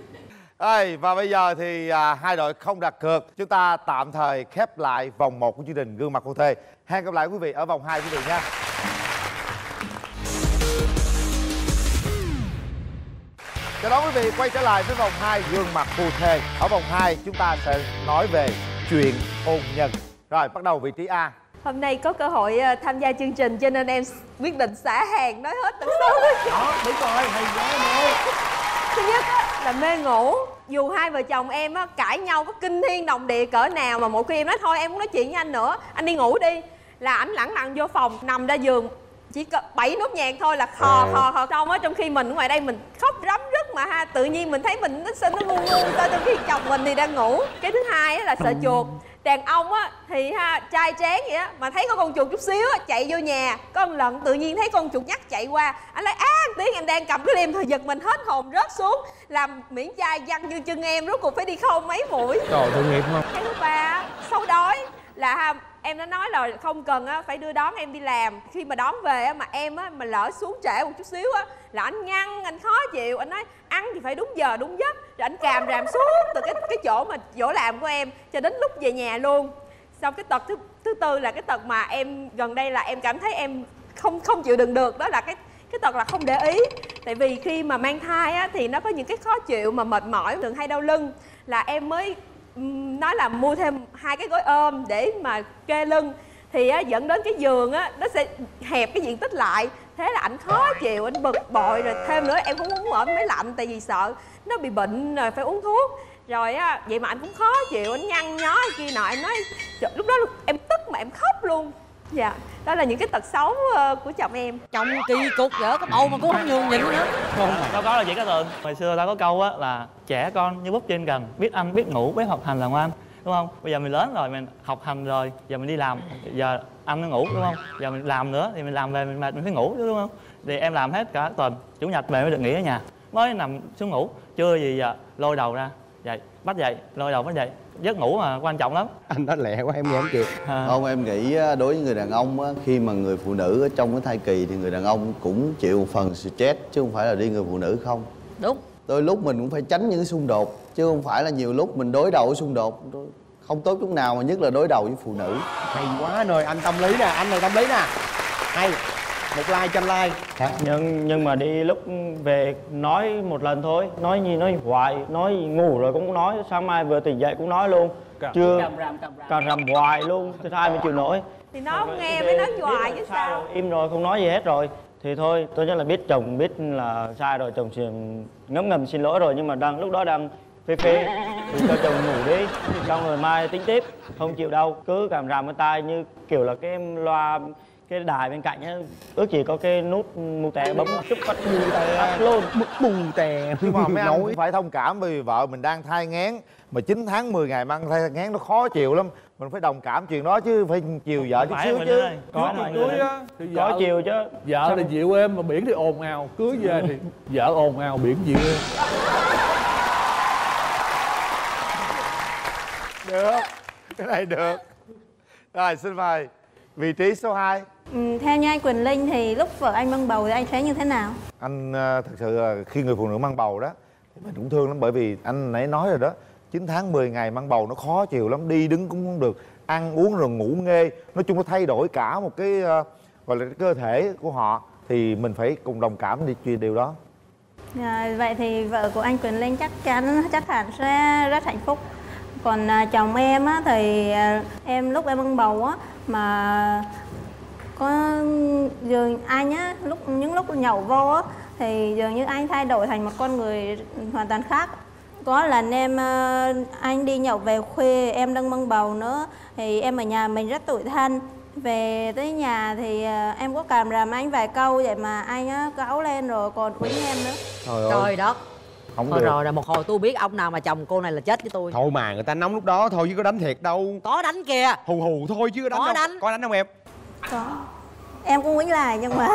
Ê, và bây giờ thì à, hai đội không đặt cược. Chúng ta tạm thời khép lại vòng 1 của chương trình gương mặt cô thê hẹn gặp lại quý vị ở vòng 2 quý vị nha chào đón quý vị quay trở lại với vòng 2 gương mặt phù thê ở vòng 2 chúng ta sẽ nói về chuyện hôn nhân. Rồi bắt đầu vị trí A. Hôm nay có cơ hội ờ, tham gia chương trình cho nên em quyết định xả hàng nói hết tận số đó đúng rồi hay quá mê Thứ nhất á, là mê ngủ. Dù hai vợ chồng em á, cãi nhau có kinh thiên động địa cỡ nào Mà một khi em nói thôi em muốn nói chuyện với anh nữa Anh đi ngủ đi. Là ảnh lẳng lặng vô phòng nằm ra giường chỉ có bảy nốt nhạc thôi là khò khò khò. Xong á trong khi mình ở ngoài đây mình khóc rắm rứt mà ha tự nhiên mình thấy mình nó sao nó ngu ngu sao trong khi chồng mình thì đang ngủ. Cái thứ hai á là sợ chuột. Đàn ông á thì ha trai tráng vậy á mà thấy có con chuột chút xíu á chạy vô nhà. Có một lần tự nhiên thấy con chuột nhắt chạy qua. Anh nói á tiếng anh đang cầm cái liềm thôi giật mình hết hồn rớt xuống. Làm miễn chai văng như chân em rốt cuộc phải đi khâu mấy mũi Trời tội nghiệp không? Cái thứ ba sâu đói là ha, em đã nói là không cần á, phải đưa đón em đi làm. Khi mà đón về á, mà em á, mà lỡ xuống trễ một chút xíu á, là anh nhăn, anh khó chịu, anh nói, ăn thì phải đúng giờ, đúng giấc. Rồi anh càm ràm suốt từ cái cái chỗ mà chỗ làm của em cho đến lúc về nhà luôn. Xong cái tật thứ thứ tư là cái tật mà em, gần đây là em cảm thấy em không không chịu đựng được, đó là cái cái tật là không để ý. Tại vì khi mà mang thai á, thì nó có những cái khó chịu mà mệt mỏi, thường hay đau lưng, là em mới nói là mua thêm hai cái gối ôm để mà kê lưng thì á, dẫn đến cái giường á nó sẽ hẹp cái diện tích lại. Thế là ảnh khó chịu ảnh bực bội rồi thêm nữa em cũng muốn ở máy lạnh tại vì sợ nó bị bệnh rồi phải uống thuốc. Rồi á vậy mà anh cũng khó chịu anh nhăn nhó kia nọ em nói "Trời, lúc đó em tức mà em khóc luôn dạ đó là những cái tật xấu ờ, của chồng em. Chồng kỳ cục dở cái bầu mà cũng không nhường nhịn nữa. Đâu có là chị Cát Tường hồi xưa ta có câu á là trẻ con như búp trên cần biết ăn biết ngủ biết học hành là ngoan đúng không? Bây giờ mình lớn rồi mình học hành rồi giờ mình đi làm giờ ăn nó ngủ đúng không? Giờ mình làm nữa thì mình làm về mình mệt mình phải ngủ chứ đúng không? Thì em làm hết cả tuần chủ nhật về mới được nghỉ ở nhà mới nằm xuống ngủ chưa gì giờ lôi đầu ra dậy bắt dậy lôi đầu bắt dậy giấc ngủ mà quan trọng lắm. Anh nói lẹ quá em nghe không kịp. Không em nghĩ á, đối với người đàn ông á, khi mà người phụ nữ ở trong cái thai kỳ thì người đàn ông cũng chịu một phần stress chứ không phải là đi người phụ nữ không. Đúng. Đôi lúc mình cũng phải tránh những cái xung đột chứ không phải là nhiều lúc mình đối đầu với xung đột. Không tốt chút nào mà nhất là đối đầu với phụ nữ. Hay quá ơi anh tâm lý nè anh này tâm lý nè. Hay một like trăm like. Nhưng nhưng mà đi lúc về nói một lần thôi. Nói như nói hoài nói ngủ rồi cũng nói. Sáng mai vừa tỉnh dậy cũng nói luôn. Chưa Càm ràm, càm ràm. càm ràm hoài luôn thì ai mới chịu nổi? Thì nó không nghe mới nói hoài chứ sao rồi, im rồi không nói gì hết rồi. Thì thôi tôi nhất là biết chồng biết là sai rồi chồng chỉ ngấm ngầm xin lỗi rồi. Nhưng mà đang lúc đó đang phê phê thì cho chồng ngủ đi. Xong rồi mai tính tiếp không chịu đâu. Cứ cảm ràm cái tai như kiểu là cái loa cái đài bên cạnh á ước chỉ có cái nút mù tè bấm chút. Bắt mù tè. Luôn. Bù tè. Nhưng mà mấy anh phải thông cảm bởi vì vợ mình đang thai ngán mà 9 tháng 10 ngày mang thai ngán nó khó chịu lắm. Mình phải đồng cảm chuyện đó chứ phải chiều vợ chút xíu chứ. ơi. có mọi cưới người. á có vợ chiều chứ. vợ thì dịu em mà biển thì ồn ào. Cưới về thì vợ ồn ào biển dịu em. Được. Cái này được. Rồi xin mời vị trí số 2 Ừ, theo như anh Quỳnh Linh thì lúc vợ anh mang bầu thì anh thấy như thế nào? anh ờ, thật sự là khi người phụ nữ mang bầu đó thì mình cũng thương lắm bởi vì anh nãy nói rồi đó 9 tháng 10 ngày mang bầu nó khó chịu lắm đi đứng cũng không được ăn uống rồi ngủ nghê nói chung nó thay đổi cả một cái ờ, gọi là cái cơ thể của họ thì mình phải cùng đồng cảm đi chuyện điều đó À, vậy thì vợ của anh Quỳnh Linh chắc chắn chắc hẳn sẽ rất hạnh phúc. Còn à, chồng em á thì em lúc em mang bầu á mà có dường anh á lúc những lúc nhậu vô á thì dường như anh thay đổi thành một con người hoàn toàn khác. Có lần em à, anh đi nhậu về khuya em đang mang bầu nữa thì em ở nhà mình rất tủi thân. Về tới nhà thì à, em có cảm ràm anh vài câu vậy mà anh á cáu lên rồi còn quýnh em nữa. Trời trời đất không thôi được. rồi là một hồi tôi biết ông nào mà chồng cô này là chết với tôi. Thôi mà người ta nóng lúc đó thôi chứ có đánh thiệt đâu. Có đánh kìa. Hù hù thôi chứ có đánh Có đâu. đánh. có đánh không em? Có. Em cũng quýnh lại nhưng mà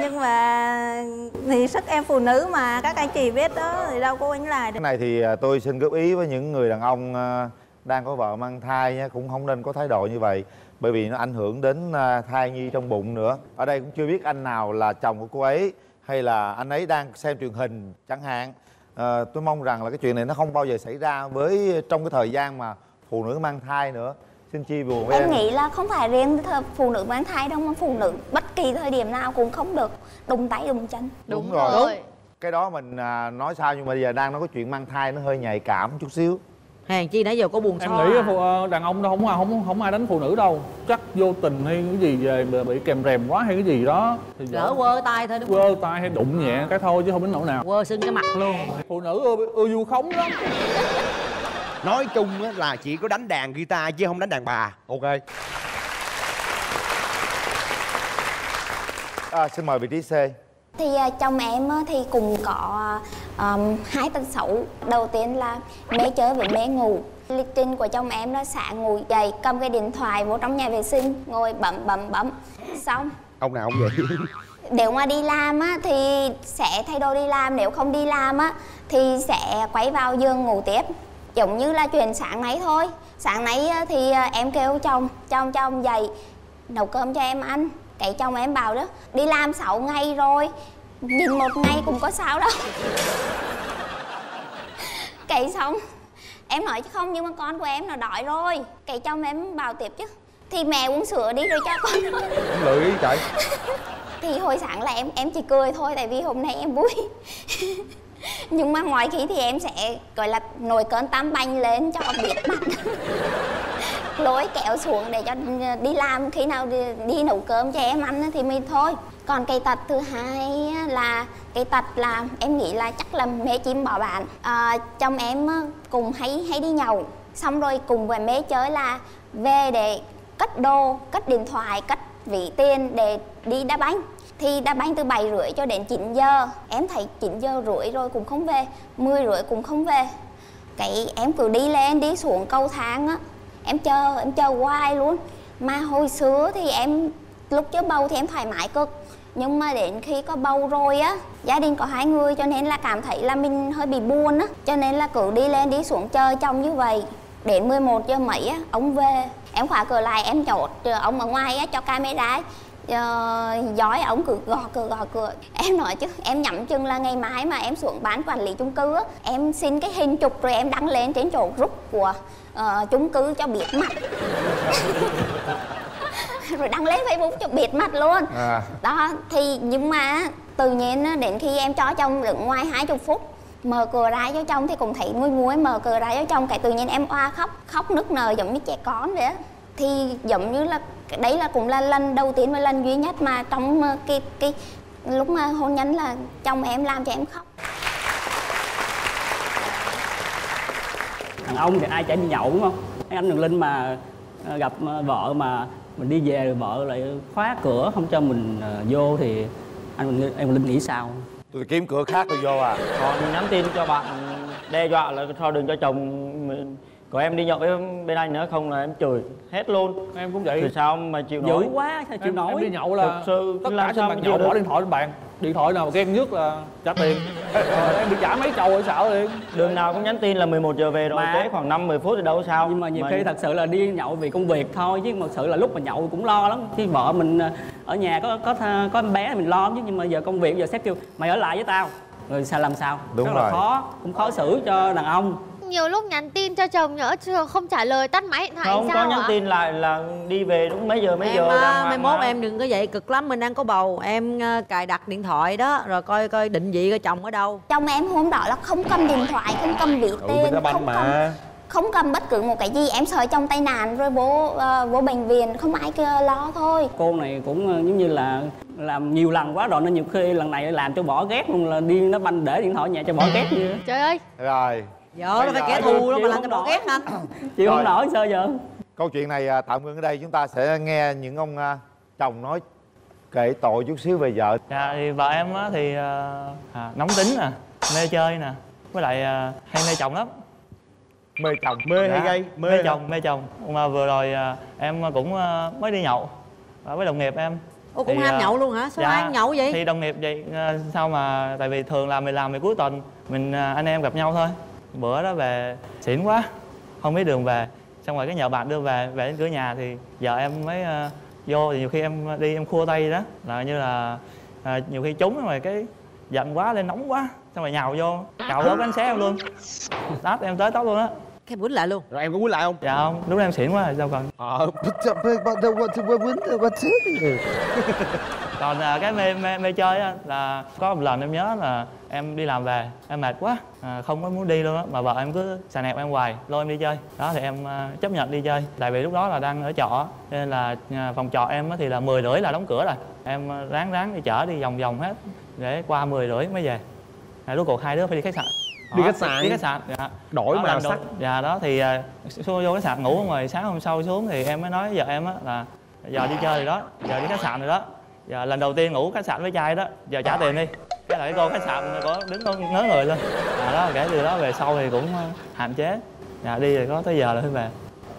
nhưng mà thì sức em phụ nữ mà các anh chị biết đó thì đâu có quýnh lại được. Cái này thì à, tôi xin góp ý với những người đàn ông à, đang có vợ mang thai nhé cũng không nên có thái độ như vậy bởi vì nó ảnh hưởng đến à, thai nhi trong bụng nữa. Ở đây cũng chưa biết anh nào là chồng của cô ấy hay là anh ấy đang xem truyền hình chẳng hạn. Ờ, tôi mong rằng là cái chuyện này nó không bao giờ xảy ra với trong cái thời gian mà phụ nữ mang thai nữa. Xin chia buồn với em em. nghĩ là không phải riêng phụ nữ mang thai đâu mà phụ nữ bất kỳ thời điểm nào cũng không được đụng tay đụng chân. Đúng, rồi. cái đó mình à, nói sao nhưng mà giờ đang nói có chuyện mang thai nó hơi nhạy cảm chút xíu hèn chi nãy giờ có buồn em nghĩ à. phụ- ờ, đàn ông đâu không không không ai đánh phụ nữ đâu. Chắc vô tình hay cái gì về bị kèm rèm quá hay cái gì đó thì lỡ quơ tay thôi đúng không? quơ tay hay đụng nhẹ cái thôi chứ không đến nỗi nào. Quơ sưng cái mặt luôn. Phụ nữ ưa, ưa vu khống lắm. Nói chung á, là chỉ có đánh đàn guitar chứ không đánh đàn bà. Ok. À, xin mời vị trí C. Thì à, chồng em á, thì cùng có um, hai tật xấu. Đầu tiên là mê chơi với mê ngủ. Lịch trình của chồng em là sáng ngủ dậy cầm cái điện thoại vô trong nhà vệ sinh ngồi bấm bấm bấm. Xong. Ông nào cũng vậy. Nếu mà đi làm á thì sẽ thay đồ đi làm. Nếu không đi làm á thì sẽ quay vào giường ngủ tiếp. Giống như là chuyện sáng nay thôi. Sáng nay thì à, em kêu chồng chồng chồng dậy nấu cơm cho em ăn. Cái chồng em bảo đó đi làm 6 ngày rồi nhìn một ngày cũng có sao đâu. Cái xong. Em nói chứ không nhưng mà con của em nó đói rồi. Cái chồng em bảo tiếp chứ. Thì mẹ uống sữa đi rồi cho con. Lười trời? Thì hồi sáng là em em chỉ cười thôi tại vì hôm nay em vui nhưng mà ngoài khi thì em sẽ gọi là nồi cơn tam banh lên cho biết mặt lối kẹo xuống để cho ờ, đi làm. Khi nào đi, đi nấu cơm cho em ăn thì mình thôi. Còn cây tật thứ hai là cây tật là em nghĩ là chắc là mê chim bỏ bạn. À, chồng em cùng hay hay đi nhậu. Xong rồi cùng với mê chơi là về để cất đồ cất điện thoại cất vị tiền để đi đá banh thì đã bán từ 7 rưỡi cho đến 9 giờ. Em thấy 9 giờ rưỡi rồi cũng không về 10 rưỡi cũng không về. Cái em cứ đi lên, đi xuống cầu thang á, em chờ em chờ hoài luôn. Mà hồi xưa thì em, lúc chưa bầu thì em thoải mái cực. Nhưng mà đến khi có bầu rồi á, gia đình có hai người cho nên là cảm thấy là mình hơi bị buồn á. Cho nên là cứ đi lên, đi xuống chờ chồng như vậy. Đến 11 giờ mấy á, ông về. Em khóa cửa lại, em chốt ông ở ngoài á, cho camera uh, giói ổng cứ gõ cửa gõ cửa em nói chứ em nhắm chừng là ngày mai mà em xuống bán quản lý chung cư á em xin cái hình chụp rồi em đăng lên trên chỗ group của uh, chung cư cho biết mặt. Rồi đăng lên facebook cho biết mặt luôn. À. đó thì nhưng mà tự nhiên đến khi em cho chồng đứng ngoài hai chục phút mở cửa ra cho chồng thì cũng thấy nguôi nguôi mở cửa ra cho chồng cái tự nhiên em oa khóc khóc nức nở giống như trẻ con vậy á thì giống như là đấy là cũng là lần đầu tiên và lần duy nhất mà trong ờ, cái cái lúc mà hôn nhân là chồng em làm cho em khóc. Đàn ông thì ai chả đi nhậu đúng không? Thấy anh Đường Linh mà ờ, gặp ờ, vợ mà mình đi về rồi vợ lại khóa cửa không cho mình vô thì anh Đường- em Linh nghĩ sao? Tôi kiếm cửa khác tôi vô à. Còn nhắn tin cho bạn đe dọa là thôi đừng cho chồng mình- của em đi nhậu với bên anh nữa không là em chửi hết luôn. Em cũng vậy. Thì sao mà chịu dữ nổi? quá sao chịu em, nổi? em đi nhậu là Thực sự tất cả sao trên bàn mà nhậu bỏ điện thoại lên bàn. Điện thoại nào ghen nhất là trả tiền. Rồi em bị trả mấy chầu rồi sao liền. Đường nào cũng nhắn tin là 11 giờ về rồi Mà- trễ khoảng 5 10 phút thì đâu có sao. Nhưng mà nhiều khi thật sự là đi nhậu vì công việc thôi chứ thật sự là lúc mà nhậu cũng lo lắm. Khi vợ mình ờ, ở nhà có có có em bé thì mình lo lắm chứ nhưng mà giờ công việc giờ sếp kêu mày ở lại với tao. Rồi sao làm sao? Đúng rất rồi. là khó cũng khó xử cho đàn ông nhiều lúc nhắn tin cho chồng nhỡ chưa không trả lời tắt máy điện thoại không sao có nhắn ạ? tin lại là đi về đúng mấy giờ mấy em giờ đàng mai mốt em đừng có vậy cực lắm mình đang có bầu. Em ờ, cài đặt điện thoại đó rồi coi coi định vị coi chồng ở đâu. Chồng em hôm đó là không cầm điện thoại không cầm ừ người ta banh không cầm mà. không cầm bất cứ một cái gì. Em sợ chồng tai nạn rồi vô ờ, vô bệnh viện không ai kêu lo thôi. Cô này cũng ờ, giống như là làm nhiều lần quá rồi nên nhiều khi lần này làm cho bỏ ghét luôn là đi nó banh để điện thoại nhà cho bỏ ghét vậy đó. trời ơi! Rồi vợ nó phải kẻ thù đó mà làm không cho bỏ nổi. ghét anh chịu không nổi sao giờ câu chuyện này à, tạm ngưng ở đây chúng ta sẽ nghe những ông à, chồng nói kể tội chút xíu về vợ Dạ thì vợ em á thì ờ, à, nóng tính nè, mê chơi nè, với lại ờ, hay mê chồng lắm. mê chồng mê hay Dạ, gay mê, chồng, mê chồng. Mà vừa rồi ờ, em cũng ờ, mới đi nhậu với đồng nghiệp em. Ủa cũng Thì, ham à, nhậu luôn hả sao dạ, ai nhậu vậy Thì đồng nghiệp vậy sao mà tại vì thường là mình làm về cuối tuần mình anh em gặp nhau thôi. Bữa đó về xỉn quá, không biết đường về. Xong rồi cái nhờ bạn đưa về về đến cửa nhà thì vợ em mới uh, vô. Thì nhiều khi em đi em khua tay đó là như là uh, nhiều khi trúng rồi cái giận quá lên nóng quá xong rồi nhào vô cào lớp bánh xé em luôn. Đáp em tới tóc luôn á cái quýnh lại luôn. Rồi em có quýnh lại không? Dạ không lúc đó em xỉn quá rồi sao còn? Ờ còn à, cái mê, mê mê chơi á là có một lần em nhớ là em đi làm về em mệt quá à, không có muốn đi luôn á mà vợ em cứ xà nẹp em hoài lôi em đi chơi. Đó thì em à, chấp nhận đi chơi tại vì lúc đó là đang ở trọ cho nên là à, phòng trọ em á thì là 10 rưỡi là đóng cửa rồi. Em à, ráng ráng đi chở đi vòng vòng hết để qua 10 rưỡi mới về. À, rốt cuộc hai đứa phải đi khách sạn Đi khách sạn. đi khách sạn dạ. Đổi Đó, màu sắc. dạ đó thì à, xô vô khách sạn ngủ ở ngoài sáng hôm sau xuống thì em mới nói vợ em á là giờ đi chơi rồi đó giờ đi khách sạn rồi đó. Giờ lần đầu tiên ngủ khách sạn với trai đó giờ trả tiền đi. Cái cái cô khách sạn có đứng con ngớ người luôn. À, đó kể từ đó về sau thì cũng à, hạn chế. Dạ đi rồi có tới giờ là mới về.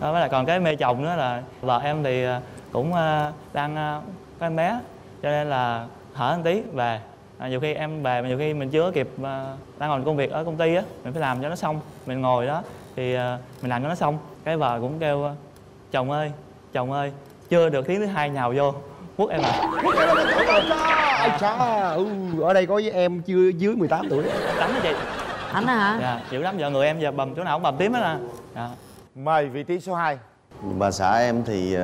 Đó với lại còn cái mê chồng nữa là vợ em thì à, cũng à, đang à, có em bé cho nên là hở một tí về à, nhiều khi em về mà nhiều khi mình chưa kịp à, đang còn công việc ở công ty á mình phải làm cho nó xong mình ngồi đó thì à, mình làm cho nó xong. Cái vợ cũng kêu à, chồng ơi chồng ơi chưa được tiếng thứ hai nhào vô. Quất em à. Ai cha, ừ, ở đây có với em chưa dưới 18 tuổi. Đánh đó chị? Anh hả? dạ chịu lắm giờ người em giờ bầm chỗ nào cũng bầm tím hết à. Dạ. Mời vị trí số 2 bà xã em thì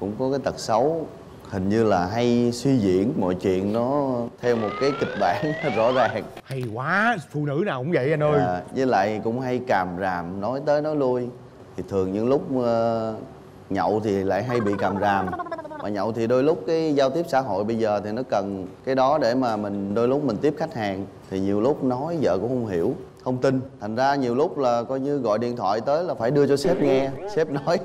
cũng có cái tật xấu hình như là hay suy diễn mọi chuyện nó theo một cái kịch bản rõ ràng. Hay quá, phụ nữ nào cũng vậy anh ơi. À, với lại cũng hay càm ràm nói tới nói lui. Thì thường những lúc ờ, nhậu thì lại hay bị càm ràm. Mà nhậu thì đôi lúc cái giao tiếp xã hội bây giờ thì nó cần cái đó để mà mình đôi lúc mình tiếp khách hàng. Thì nhiều lúc nói vợ cũng không hiểu không tin. Thành ra nhiều lúc là coi như gọi điện thoại tới là phải đưa cho sếp nghe sếp nói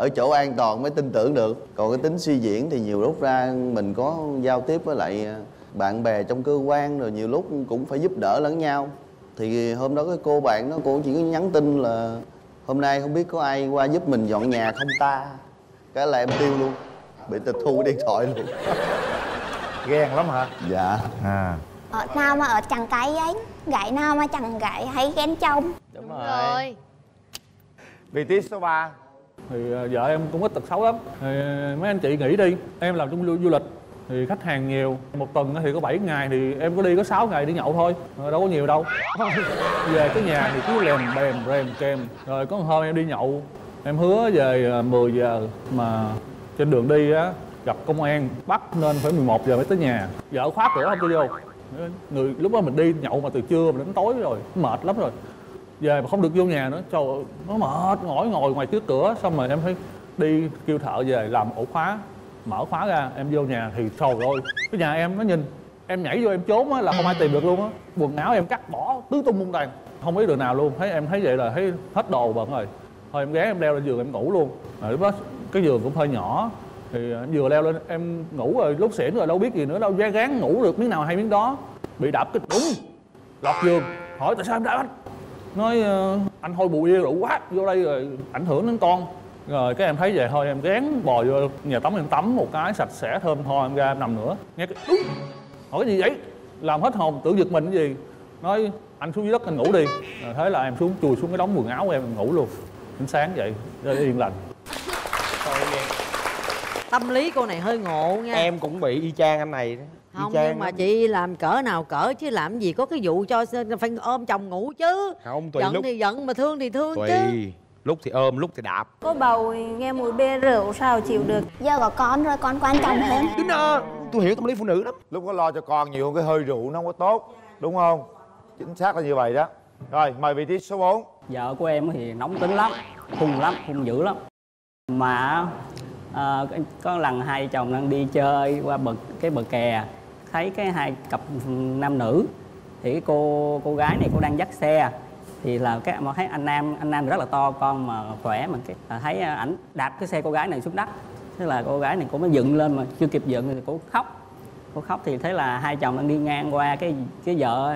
ở chỗ an toàn mới tin tưởng được. Còn cái tính suy diễn thì nhiều lúc ra mình có giao tiếp với lại ờ, bạn bè trong cơ quan rồi nhiều lúc cũng phải giúp đỡ lẫn nhau. Thì hôm đó cái cô bạn nó cô chỉ có nhắn tin là hôm nay không biết có ai qua giúp mình dọn nhà không ta? Cái là em tiêu luôn. Bị tịch thu điện thoại luôn. Ghen lắm hả? dạ. À. Ở nào mà ở chẳng cái ấy gái nào mà chẳng gái hay ghen chồng? Đúng rồi. Vị trí số 3 thì ờ, vợ em cũng ít tật xấu lắm. Thì ờ, mấy anh chị nghĩ đi em làm trong du, du lịch thì khách hàng nhiều. Một tuần thì có 7 ngày thì em có đi có 6 ngày đi nhậu thôi ờ, đâu có nhiều đâu. Về cái nhà thì cứ lèm bèm rèm kèm. Rồi có một hôm em đi nhậu em hứa về 10 giờ mà trên đường đi á gặp công an bắt nên phải 11 giờ mới tới nhà. Vợ khóa cửa không cho vô. Người lúc đó mình đi nhậu mà từ trưa mà đến tối rồi mệt lắm rồi về mà không được vô nhà nữa trời ơi, nó mệt ngồi ngồi ngoài trước cửa xong rồi em phải đi kêu thợ về làm ổ khóa mở khóa ra em vô nhà thì trời ơi cái nhà em nó nhìn em nhảy vô em trốn á là không ai tìm được luôn á. Quần áo em cắt bỏ tứ tung mung tàn không biết đường nào luôn. Thấy em thấy vậy là thấy hết đồ bận rồi. Thôi em ghé em leo lên giường em ngủ luôn. Rồi lúc đó cái giường cũng hơi nhỏ thì em vừa leo lên em ngủ rồi lúc xỉn rồi đâu biết gì nữa đâu ra gán ngủ được miếng nào hay miếng đó. Bị đạp kịch đúng lọt giường. Hỏi tại sao em đạp anh? Nói ờ, anh thôi bụi rượu quá vô đây rồi ảnh hưởng đến con. Rồi cái em thấy vậy thôi em gán bò vô nhà tắm em tắm một cái sạch sẽ thơm tho em ra em nằm nữa. Nghe cái đúng hỏi cái gì vậy? Làm hết hồn tưởng giật mình cái gì? Nói anh xuống dưới đất anh ngủ đi. Rồi thế là em xuống chùi xuống cái đống quần áo của em, em ngủ luôn. Đến sáng vậy cho yên lành. Tâm lý cô này hơi ngộ nha. Em cũng bị y chang anh này đó. Không nhưng mà lắm. chị làm cỡ nào cỡ chứ làm gì có cái vụ cho phải ôm chồng ngủ chứ. Không, tùy Giận lúc. thì giận mà thương thì thương chứ. Tùy Lúc thì ôm, lúc thì đạp. Có bầu nghe mùi bia rượu sao chịu được? Giờ có con rồi con quan trọng hơn. Tính à, tôi hiểu tâm lý phụ nữ lắm. Lúc có lo cho con nhiều hơn cái hơi rượu nó không có tốt Đúng không? Chính xác là như vậy đó. Rồi mời vị trí số 4 vợ của em thì nóng tính lắm hung lắm hung dữ lắm. Mà ờ, có lần hai chồng đang đi chơi qua bờ cái bờ kè thấy cái hai cặp nam nữ, thì cái cô cô gái này cô đang dắt xe, thì là cái mà thấy anh nam anh nam rất là to, con mà khỏe mà cái là thấy ảnh đạp cái xe cô gái này xuống đất. Thế là cô gái này cô mới dựng lên mà chưa kịp dựng thì cô khóc. Cô khóc thì thấy là hai chồng đang đi ngang qua cái cái vợ,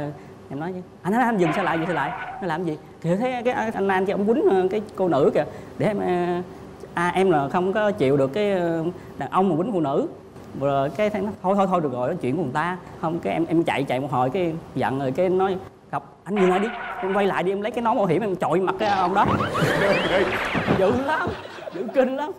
em nói chứ, anh nói anh, dừng xe lại, dừng xe lại. Nó làm gì? Thì thấy cái anh nam kia ông quýnh ờ, cái cô nữ kìa. Để em ờ, à em là không có chịu được cái ờ, đàn ông mà quýnh phụ nữ rồi cái thấy nó thôi thôi thôi được rồi đó chuyện của người ta. Không cái em em chạy chạy một hồi cái giận rồi cái nói gặp anh dừng lại đi em quay lại đi em lấy cái nón bảo hiểm em chọi mặt cái ông đó. Dữ lắm dữ kinh lắm.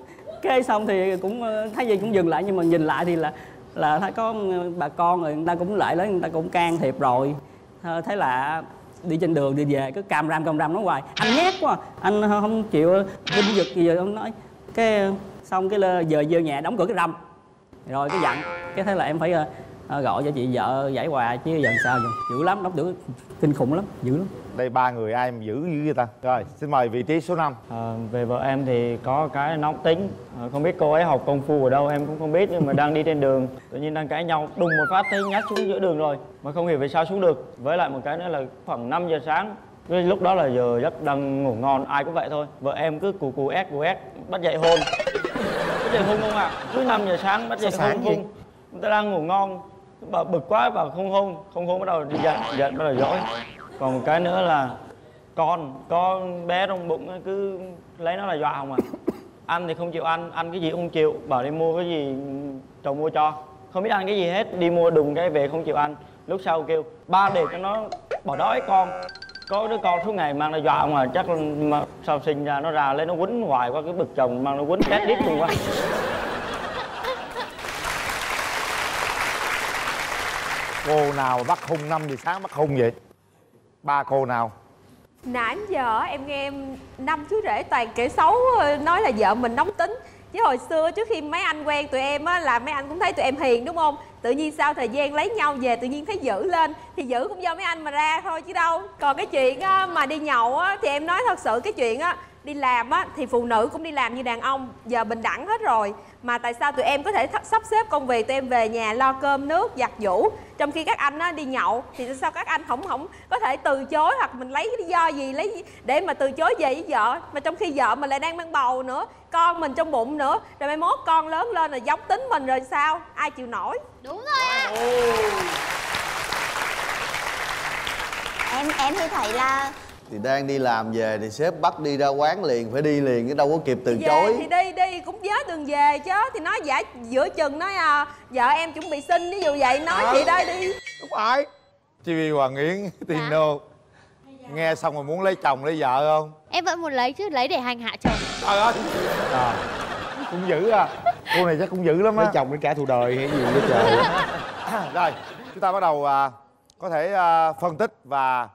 Cái xong thì cũng ờ, thấy gì cũng dừng lại nhưng mà nhìn lại thì là là thấy có ờ, bà con rồi người ta cũng lại lấy người ta cũng can thiệp rồi. Ờ, thế là đi trên đường đi về cứ cam ram cam ram nó hoài. Anh nhát quá anh không chịu vinh giật gì rồi ông nói. Cái xong cái giờ vô nhà đóng cửa cái rầm rồi cái dặn cái thế là em phải ờ, gọi cho chị vợ giải quà chứ giờ sao giờ? Dữ lắm đóng tưởng kinh khủng lắm dữ lắm. Đây ba người ai mà giữ dữ vậy ta? Rồi xin mời vị trí số 5 Ờ, về vợ em thì có cái nóng tính. Ờ, không biết cô ấy học công phu ở đâu em cũng không biết nhưng mà đang đi trên đường. Tự nhiên đang cãi nhau đùng một phát thấy nhát xuống giữa đường rồi mà không hiểu vì sao xuống được. Với lại một cái nữa là khoảng 5 giờ sáng cái lúc đó là giờ giấc đang ngủ ngon ai cũng vậy thôi. Vợ em cứ cù cù ép cù ép bắt dậy hôn bắt dậy hôn không ạ? Cứ 5 giờ sáng bắt dậy hôn hôn. Người ta đang ngủ ngon. Bà bực quá bà không hôn. Không hôn bắt đầu đi giận giận bắt đầu dỗi còn một cái nữa là con con bé trong bụng cứ lấy nó là dọa không à? Ăn thì không chịu ăn ăn cái gì cũng không chịu. Bảo đi mua cái gì chồng mua cho. Không biết ăn cái gì hết đi mua đùng cái về không chịu ăn. Lúc sau kêu ba để cho nó bỏ đói con có đứa con suốt ngày mang nó dọa mà chắc là mà sau sinh ra nó ra lấy nó quýnh hoài qua cái bực chồng mang nó quýnh chết đít luôn quá cô nào bắt hung 5 giờ sáng bắt hung vậy? Ba cô nào? Nãy giờ em nghe em năm chú rể toàn kể xấu ờ, nói là vợ mình nóng tính chứ hồi xưa trước khi mấy anh quen tụi em á là mấy anh cũng thấy tụi em hiền đúng không? Tự nhiên sau thời gian lấy nhau về tự nhiên thấy dữ lên thì dữ cũng do mấy anh mà ra thôi chứ đâu. Còn cái chuyện á, mà đi nhậu á thì em nói thật sự cái chuyện á đi làm á thì phụ nữ cũng đi làm như đàn ông giờ bình đẳng hết rồi mà tại sao tụi em có thể th- sắp xếp công việc tụi em về nhà lo cơm nước giặt giũ? Trong khi các anh á đi nhậu thì tại sao các anh không không có thể từ chối hoặc mình lấy lý do gì lấy để mà từ chối về với vợ? Mà trong khi vợ mình lại đang mang bầu nữa con mình trong bụng nữa rồi mai mốt con lớn lên rồi giống tính mình rồi sao? Ai chịu nổi? Đúng rồi ạ em em thì thấy là thì đang đi làm về thì sếp bắt đi ra quán liền phải đi liền cái đâu có kịp từ về chối. thì đi đi cũng nhớ đường về chứ. Thì nói giả giữa chừng nói à vợ em chuẩn bị sinh ví dụ vậy nói Ờ. chị đây đi. Đúng rồi. Chi vi hoàng yến tino. Nghe xong rồi muốn lấy chồng lấy vợ không? Em vẫn muốn lấy chứ lấy để hành hạ chồng. Trời ơi. Trời cũng dữ à. Cô này chắc cũng dữ lắm á. Lấy chồng để trả thù đời hay gì vậy trời. Rồi chúng ta bắt đầu à, có thể à, phân tích và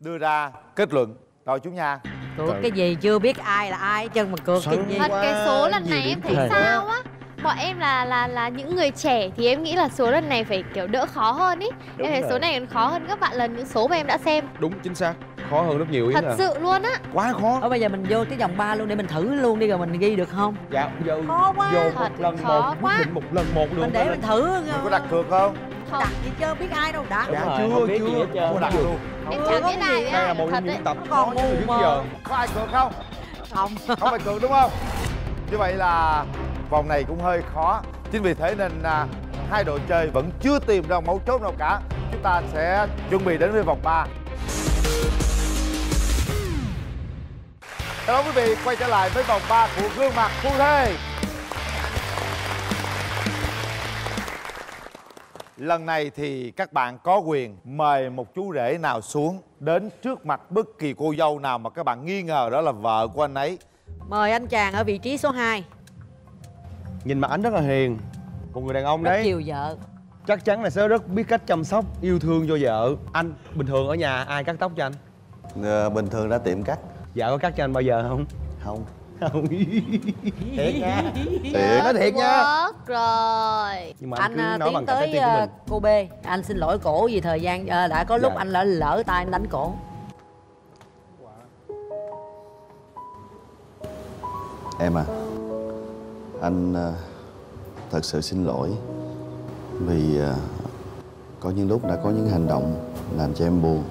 đưa ra kết luận. Rồi chú nha Cược cái gì chưa biết ai là ai hết trơn mà cược cái gì? Thật cái số lần này em thấy sao á bọn em là là là những người trẻ thì em nghĩ là số lần này phải kiểu đỡ khó hơn ý. Đúng em thấy rồi. số này còn khó hơn gấp vạn lần những số mà em đã xem. Đúng chính xác. Khó hơn rất nhiều thật Yến à. sự luôn á. Quá khó. Thôi bây giờ mình vô cái vòng 3 luôn để mình thử luôn đi rồi mình ghi được không? dạ vô. Khó quá. vô Thật, một lần khó một quá. quyết định một lần một luôn Mình để mình thử mình có đặt cược không? Không. Đặt gì chưa biết ai đâu. Đặt. Dạ rồi, chưa không biết gì chưa cô đặt luôn. Em chẳng biết ai đây là một thật những tập Còn mù mờ. giờ. Có ai cược không? Không. Không phải cược đúng không? Như vậy là vòng này cũng hơi khó. Chính vì thế nên à, hai đội chơi vẫn chưa tìm ra mấu chốt nào cả. Chúng ta sẽ chuẩn bị đến với vòng 3 Hello quý vị, quay trở lại với vòng 3 của gương mặt phu thê. Lần này thì các bạn có quyền mời một chú rể nào xuống Đến trước mặt bất kỳ cô dâu nào mà các bạn nghi ngờ đó là vợ của anh ấy. Mời anh chàng ở vị trí số 2 nhìn mặt anh rất là hiền. Một người đàn ông Rất đấy chiều vợ. chắc chắn là sẽ rất biết cách chăm sóc yêu thương cho vợ. Anh bình thường ở nhà ai cắt tóc cho anh? Ờ, bình thường ra tiệm cắt. Vợ có cắt cho anh bao giờ không? Không. Không. Thiệt nha. Thiệt. nói thiệt nha. Rồi. Nhưng mà anh, Anh à, cứ nói bằng tiến tới tim của à, mình. cô B. Anh xin lỗi cổ vì thời gian à, đã có lúc Dạ. anh lỡ lỡ tay anh đánh cổ. Em à anh ờ, thật sự xin lỗi vì ờ, có những lúc đã có những hành động làm cho em buồn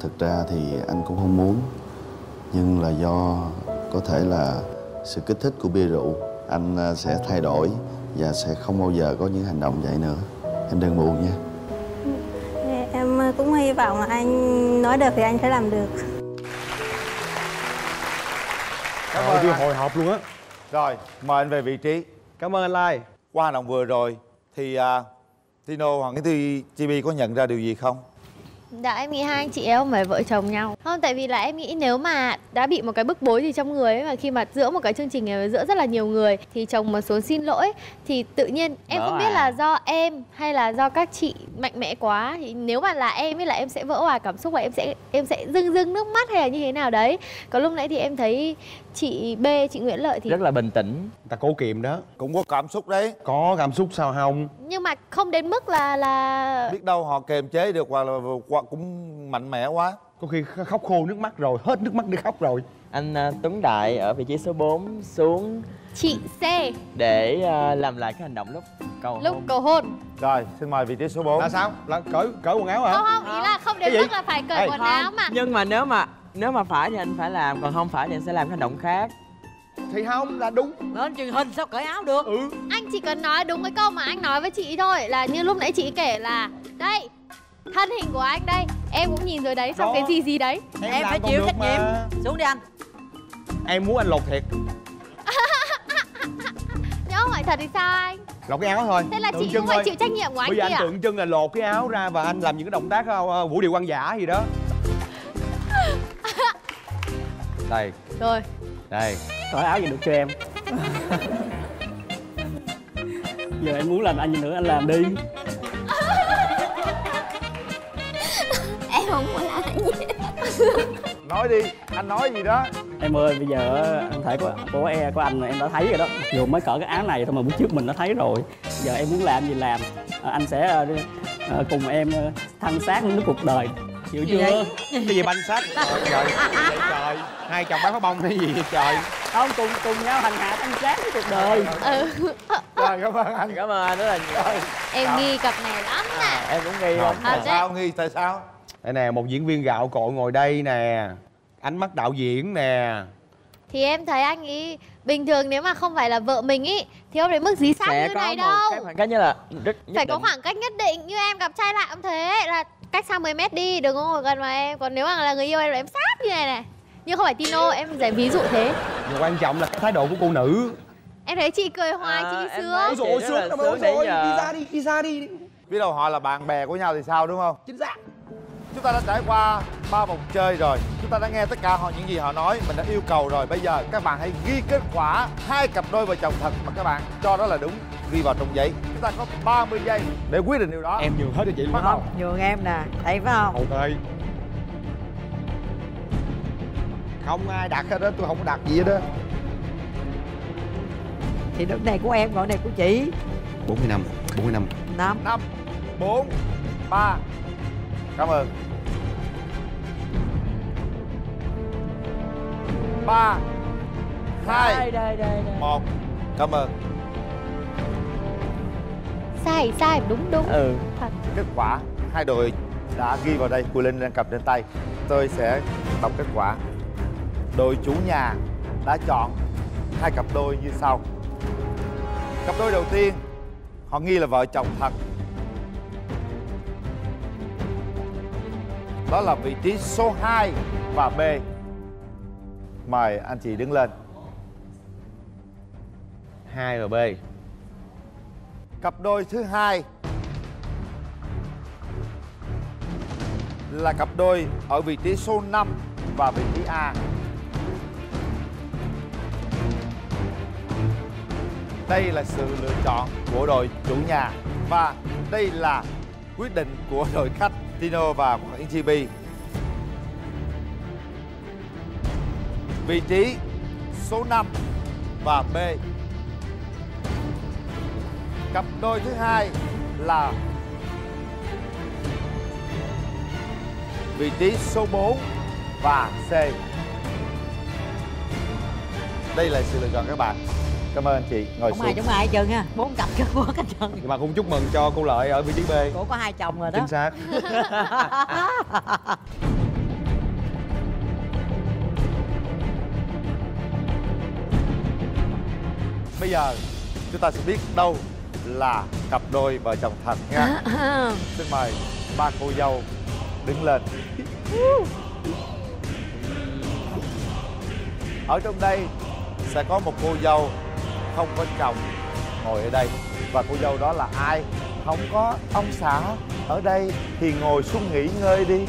thực ra thì anh cũng không muốn nhưng là do có thể là sự kích thích của bia rượu anh ờ, sẽ thay đổi và sẽ không bao giờ có những hành động vậy nữa em đừng buồn nha Em cũng hy vọng là anh nói được thì anh sẽ làm được. Cảm ơn anh. hồi hộp luôn á Rồi, mời anh về vị trí. Cảm ơn anh Lai. Qua động vừa rồi thì à, Tino Hoàng Thi Chibi có nhận ra điều gì không? Dạ em nghĩ hai anh chị em không phải vợ chồng nhau. Không tại vì là em nghĩ nếu mà đã bị một cái bức bối gì trong người ấy Mà khi mà giữa một cái chương trình này giữa rất là nhiều người Thì chồng mà xuống xin lỗi Thì tự nhiên em Vỡ không biết à. là do em hay là do các chị mạnh mẽ quá. Thì nếu mà là em ấy là em sẽ vỡ hòa cảm xúc Và em sẽ em sẽ rưng rưng nước mắt hay là như thế nào đấy. Có lúc nãy thì em thấy chị B, chị Nguyễn Lợi thì rất là bình tĩnh. Người ta cố kiềm đó. Cũng có cảm xúc đấy. Có cảm xúc sao không? Nhưng mà không đến mức là là biết đâu họ kềm chế được hoặc là hoặc cũng mạnh mẽ quá. Có khi khóc khô nước mắt rồi hết nước mắt đi khóc rồi. Anh à, Tuấn Đại ở vị trí số 4 xuống chị C. để à, làm lại cái hành động lúc cầu lúc hôn. cầu hôn. Rồi xin mời vị trí số 4 là sao? Là cởi cởi quần áo hả? Không không, ý là không đến Cái gì? mức là phải cởi Ê, quần Không, áo mà. Nhưng mà nếu mà nếu mà phải thì anh phải làm còn không phải thì anh sẽ làm cái hành động khác. Thì không là đúng. Lên truyền hình sao cởi áo được? Ừ. Anh chỉ cần nói đúng cái câu mà anh nói với chị thôi là như lúc nãy chị kể là đây thân hình của anh đây em cũng nhìn rồi đấy xong Đó. cái gì gì đấy. Em làm phải chịu trách mà. nhiệm. xuống đi anh. Em muốn anh lột thiệt. Nếu không phải thật thì sao anh? Lột cái áo thôi. Thế là Tượng chị cũng phải chịu trách nhiệm của anh bây giờ anh tượng trưng là lột cái áo ra và anh làm những cái động tác uh, vũ điệu quan giả gì đó đây. Rồi. Đây. Cởi áo gì được cho em. Giờ em muốn làm anh gì nữa anh làm đi. Em không có làm gì. Nói đi anh nói gì đó? Em ơi bây giờ anh thể của của e của anh em đã thấy rồi đó. Mặc dù mới cởi cái áo này thôi mà bữa trước mình đã thấy rồi. Giờ em muốn làm gì làm. À, anh sẽ ờ, ờ, cùng em ờ, thân xác với cuộc đời chịu Gì chưa? vậy? cái gì banh sách trời trời hai chồng bán pháo bông hay gì vậy trời? Không cùng cùng nhau hành hạ thân xác với cuộc đời. Ừ. rồi cảm ơn anh. Cảm ơn anh rất là nhiều. Em nghi cặp này lắm nè. Em cũng nghi À, tại sao nghi tại sao? Đây nè một diễn viên gạo cội ngồi đây nè. Ánh mắt đạo diễn nè. Thì em thấy anh ý bình thường nếu mà không phải là vợ mình ý thì không đến mức dí sát như có này đâu. cái khoảng cách như là rất nhất phải có định. khoảng cách nhất định. Như em gặp trai lạ cũng thế là cách xa 10 mét đi đừng có ngồi gần vào em. Còn nếu mà là người yêu em là em sát như này này. Nhưng không phải Tino em giải ví dụ thế. Điều quan trọng là cái thái độ của cô nữ. Em thấy chị cười hoài À, chị em sướng. Ôi dồi ôi, sướng lắm sướng ôi giờ. đi ra đi đi ra đi. Biết đâu họ là bạn bè của nhau thì sao đúng không? Chính xác. Chúng ta đã trải qua ba vòng chơi rồi. Chúng ta đã nghe tất cả họ những gì họ nói. Mình đã yêu cầu rồi. Bây giờ các bạn hãy ghi kết quả hai cặp đôi vợ chồng thật mà các bạn cho đó là đúng ghi vào trong giấy. Chúng ta có 30 giây để quyết định điều đó. Em nhường hết cho chị luôn đầu. nhường em nè thấy phải không? Ơi Không ai đặt hết đó, tôi không có đặt gì hết đó. Thì lúc này của em còn này của chị. 45, 45 năm. Năm bốn ba. Cảm ơn. Ba hai đây đây đây đây. một. Cảm ơn sai sai đúng đúng. Ừ. Thật. Kết quả hai đội đã ghi vào đây Quỳ Linh đang cầm trên tay. Tôi sẽ đọc kết quả. Đội chủ nhà đã chọn hai cặp đôi như sau. Cặp đôi đầu tiên họ nghi là vợ chồng thật. Đó là vị trí số 2 và B. Mời anh chị đứng lên. 2 và B cặp đôi thứ hai là cặp đôi ở vị trí số 5 và vị trí A. Đây là sự lựa chọn của đội chủ nhà và đây là quyết định của đội khách Tino và Hoàng TV. Vị trí số 5 và B cặp đôi thứ hai là vị trí số 4 và C. Đây là sự lựa chọn các bạn. Cảm ơn anh chị. Ngồi không xuống. ai chống ai hết trơn ha bốn cặp cho quá hết trơn Nhưng mà cũng chúc mừng cho cô Lợi ở vị trí B cổ có hai chồng rồi đó Chính xác Bây giờ chúng ta sẽ biết đâu là cặp đôi vợ chồng thật nha. Xin mời ba cô dâu đứng lên. Ở trong đây sẽ có một cô dâu không có chồng ngồi ở đây. Và cô dâu đó là ai? Không có ông xã. Ở đây thì ngồi xuống nghỉ ngơi đi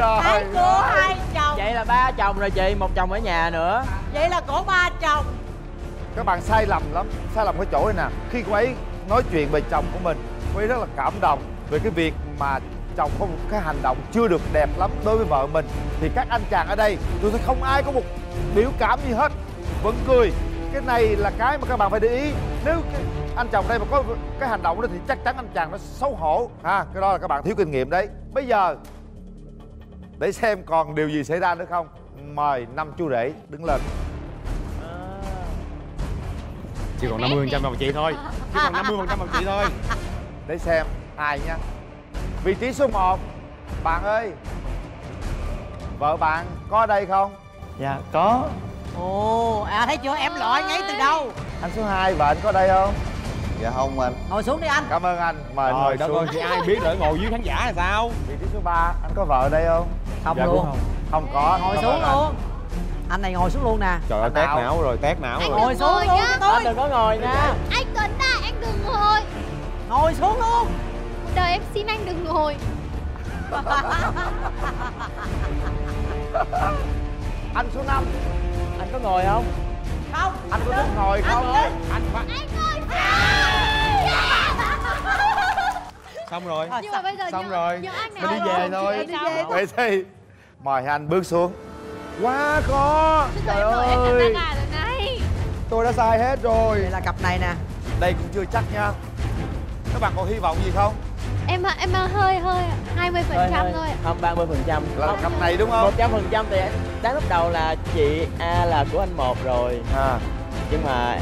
trời cái cô hai chồng. Vậy là ba chồng rồi chị một chồng ở nhà nữa. Vậy là cổ ba chồng. Các bạn sai lầm lắm sai lầm cái chỗ này nè. Khi cô ấy nói chuyện về chồng của mình cô ấy rất là cảm động về cái việc mà chồng có một cái hành động chưa được đẹp lắm đối với vợ mình. Thì các anh chàng ở đây tôi thấy không ai có một biểu cảm gì hết. Vẫn cười. Cái này là cái mà các bạn phải để ý. Nếu cái anh chồng đây mà có cái hành động đó thì chắc chắn anh chàng nó xấu hổ. Ha cái đó là các bạn thiếu kinh nghiệm đấy. Bây giờ để xem còn điều gì xảy ra nữa không? Mời năm chú rể đứng lên. Chỉ còn 50 phần trăm bằng chị thôi. Chỉ còn 50 phần trăm bằng chị thôi. Để xem ai nha. Vị trí số 1 bạn ơi. Vợ bạn có ở đây không? Dạ có. Ồ à thấy chưa? Em loại ngay từ đâu? Anh số 2 vợ anh có ở đây không? Dạ không anh. Ngồi xuống đi anh. Cảm ơn anh. Mời anh trời ngồi xuống. ơi thì ai biết nữa ngồi dưới khán giả là sao? Vị trí số 3 anh có vợ ở đây không không Dạ, luôn. không. không có. Ngồi Cảm xuống anh. luôn. anh. Này ngồi xuống luôn nè. Trời ơi Anh tét não rồi tét não Anh rồi. ngồi xuống luôn. nhá. tôi anh đừng có ngồi nha Anh Tuấn à, anh đừng ngồi. Ngồi xuống luôn. Đời em xin anh đừng ngồi. Anh số 5 anh có ngồi không? Không. Anh có thích ngồi không? Anh anh phải Anh ngồi xong rồi. Nhưng mà bây giờ xong rồi. anh mình đi về thôi. vậy thì mời anh bước xuống. Quá khó. Trời giờ ơi tôi đã sai hết rồi. Đây là cặp này nè. Đây cũng chưa chắc nha. Các bạn còn hy vọng gì không? Em em hơi hơi 20 phần trăm thôi. Không 30 phần trăm. Là cặp này đúng không? một trăm phần trăm thì đáng lúc đầu là chị A là của anh một rồi. À. Nhưng mà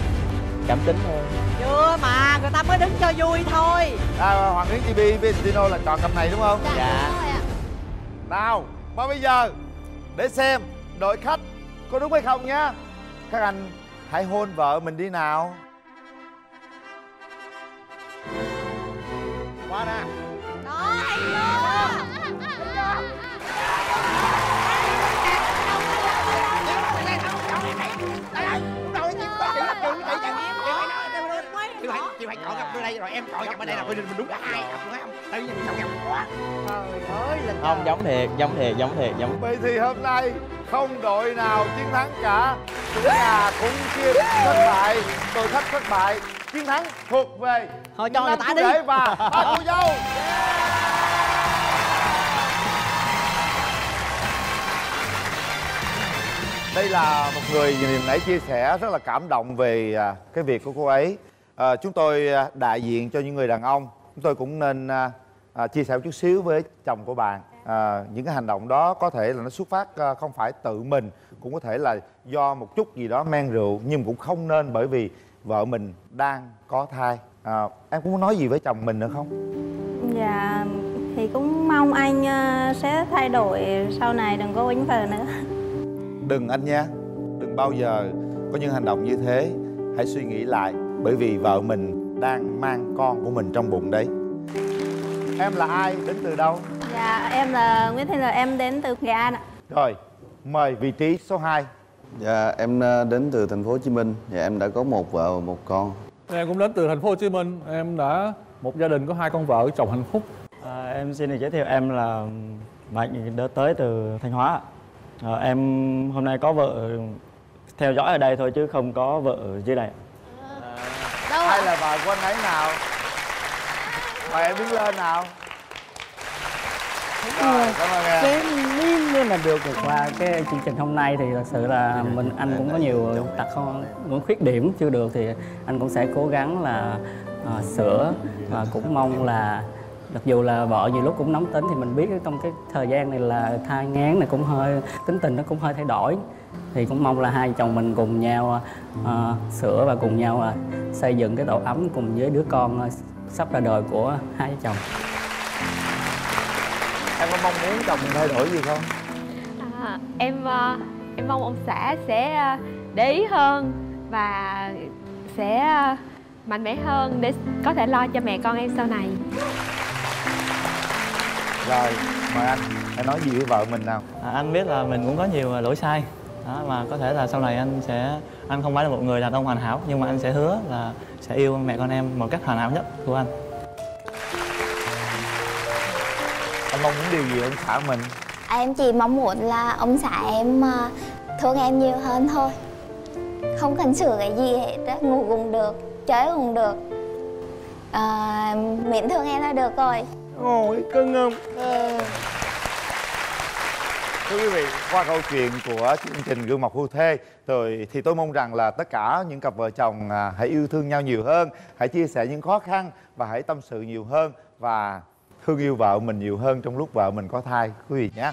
cảm tính thôi chưa mà người ta mới đứng cho vui thôi à, Hoàng Yến TV Valentino là chọn cặp này đúng không? Dạ. Đúng rồi ạ. Nào, và bây giờ để xem đội khách có đúng hay không nhá. Các anh hãy hôn vợ mình đi nào. Qua nè. Đó, anh đó. Đây rồi em chọn cặp ở đây là mình đúng cả hai cặp phải không tại vì chọn cặp quá trời ơi là không giống thiệt giống thiệt giống thiệt giống Vậy thì hôm nay không đội nào chiến thắng cả. Chủ nhà cũng chia thất bại, đội khách thất bại. Chiến thắng thuộc về thôi cho người ta đi và ba cô dâu. Đây là một người vừa nãy chia sẻ rất là cảm động về à, cái việc của cô ấy. À, chúng tôi à, đại diện cho những người đàn ông, chúng tôi cũng nên à, à, chia sẻ một chút xíu với chồng của bạn. À, những cái hành động đó có thể là nó xuất phát à, không phải tự mình, cũng có thể là do một chút gì đó men rượu, nhưng cũng không nên bởi vì vợ mình đang có thai. À, em cũng muốn nói gì với chồng mình nữa không? Dạ thì cũng mong anh sẽ thay đổi sau này đừng có quýnh vợ nữa. Đừng anh nha, đừng bao giờ có những hành động như thế. Hãy suy nghĩ lại, bởi vì vợ mình đang mang con của mình trong bụng đấy. Em là ai, đến từ đâu? Dạ em là Nguyễn Thị Lời em đến từ Nghệ An ạ. Rồi, mời vị trí số 2. Dạ em ờ, đến từ thành phố Hồ Chí Minh. Dạ em đã có một vợ và một con. Em cũng đến từ thành phố Hồ Chí Minh. Em đã một gia đình có hai con vợ chồng hạnh phúc. À, em xin được giới thiệu em là Mạnh đỡ tới từ Thanh Hóa. À, em hôm nay có vợ theo dõi ở đây thôi chứ không có vợ ở dưới này. Đâu ạ? là vợ của anh ấy nào? Mời em đứng lên nào. Rồi, cảm ơn em. cái nếu, nếu mà được vượt qua cái chương trình hôm nay thì thật sự là mình anh cũng có nhiều tật không những khuyết điểm chưa được thì anh cũng sẽ cố gắng là à, sửa và cũng mong là mặc dù là vợ nhiều lúc cũng nóng tính thì mình biết trong cái thời gian này là thai nghén này cũng hơi tính tình nó cũng hơi thay đổi thì cũng mong là hai chồng mình cùng nhau à, sửa và cùng nhau à, xây dựng cái tổ ấm cùng với đứa con à, sắp ra đời của hai vợ chồng. Em có mong muốn chồng mình thay đổi gì không? À, em ờ, em mong ông xã sẽ để ý hơn và sẽ mạnh mẽ hơn để có thể lo cho mẹ con em sau này. rồi mời anh. Hãy nói gì với vợ mình nào? À, anh biết là mình cũng có nhiều lỗi sai đó, mà có thể là sau này anh sẽ anh không phải là một người đàn ông hoàn hảo nhưng mà anh sẽ hứa là sẽ yêu mẹ con em một cách hoàn hảo nhất của anh. Anh mong muốn điều gì ông xã mình? Em chỉ mong muốn là ông xã em ờ, thương em nhiều hơn thôi. Không cần sửa cái gì hết á ngủ cũng được chơi cũng được. À, miễn thương em là được rồi. Ôi cưng không thưa quý vị qua câu chuyện của chương trình gương mặt phu thê rồi thì tôi mong rằng là tất cả những cặp vợ chồng à, hãy yêu thương nhau nhiều hơn hãy chia sẻ những khó khăn và hãy tâm sự nhiều hơn và thương yêu vợ mình nhiều hơn trong lúc vợ mình có thai quý vị nhé.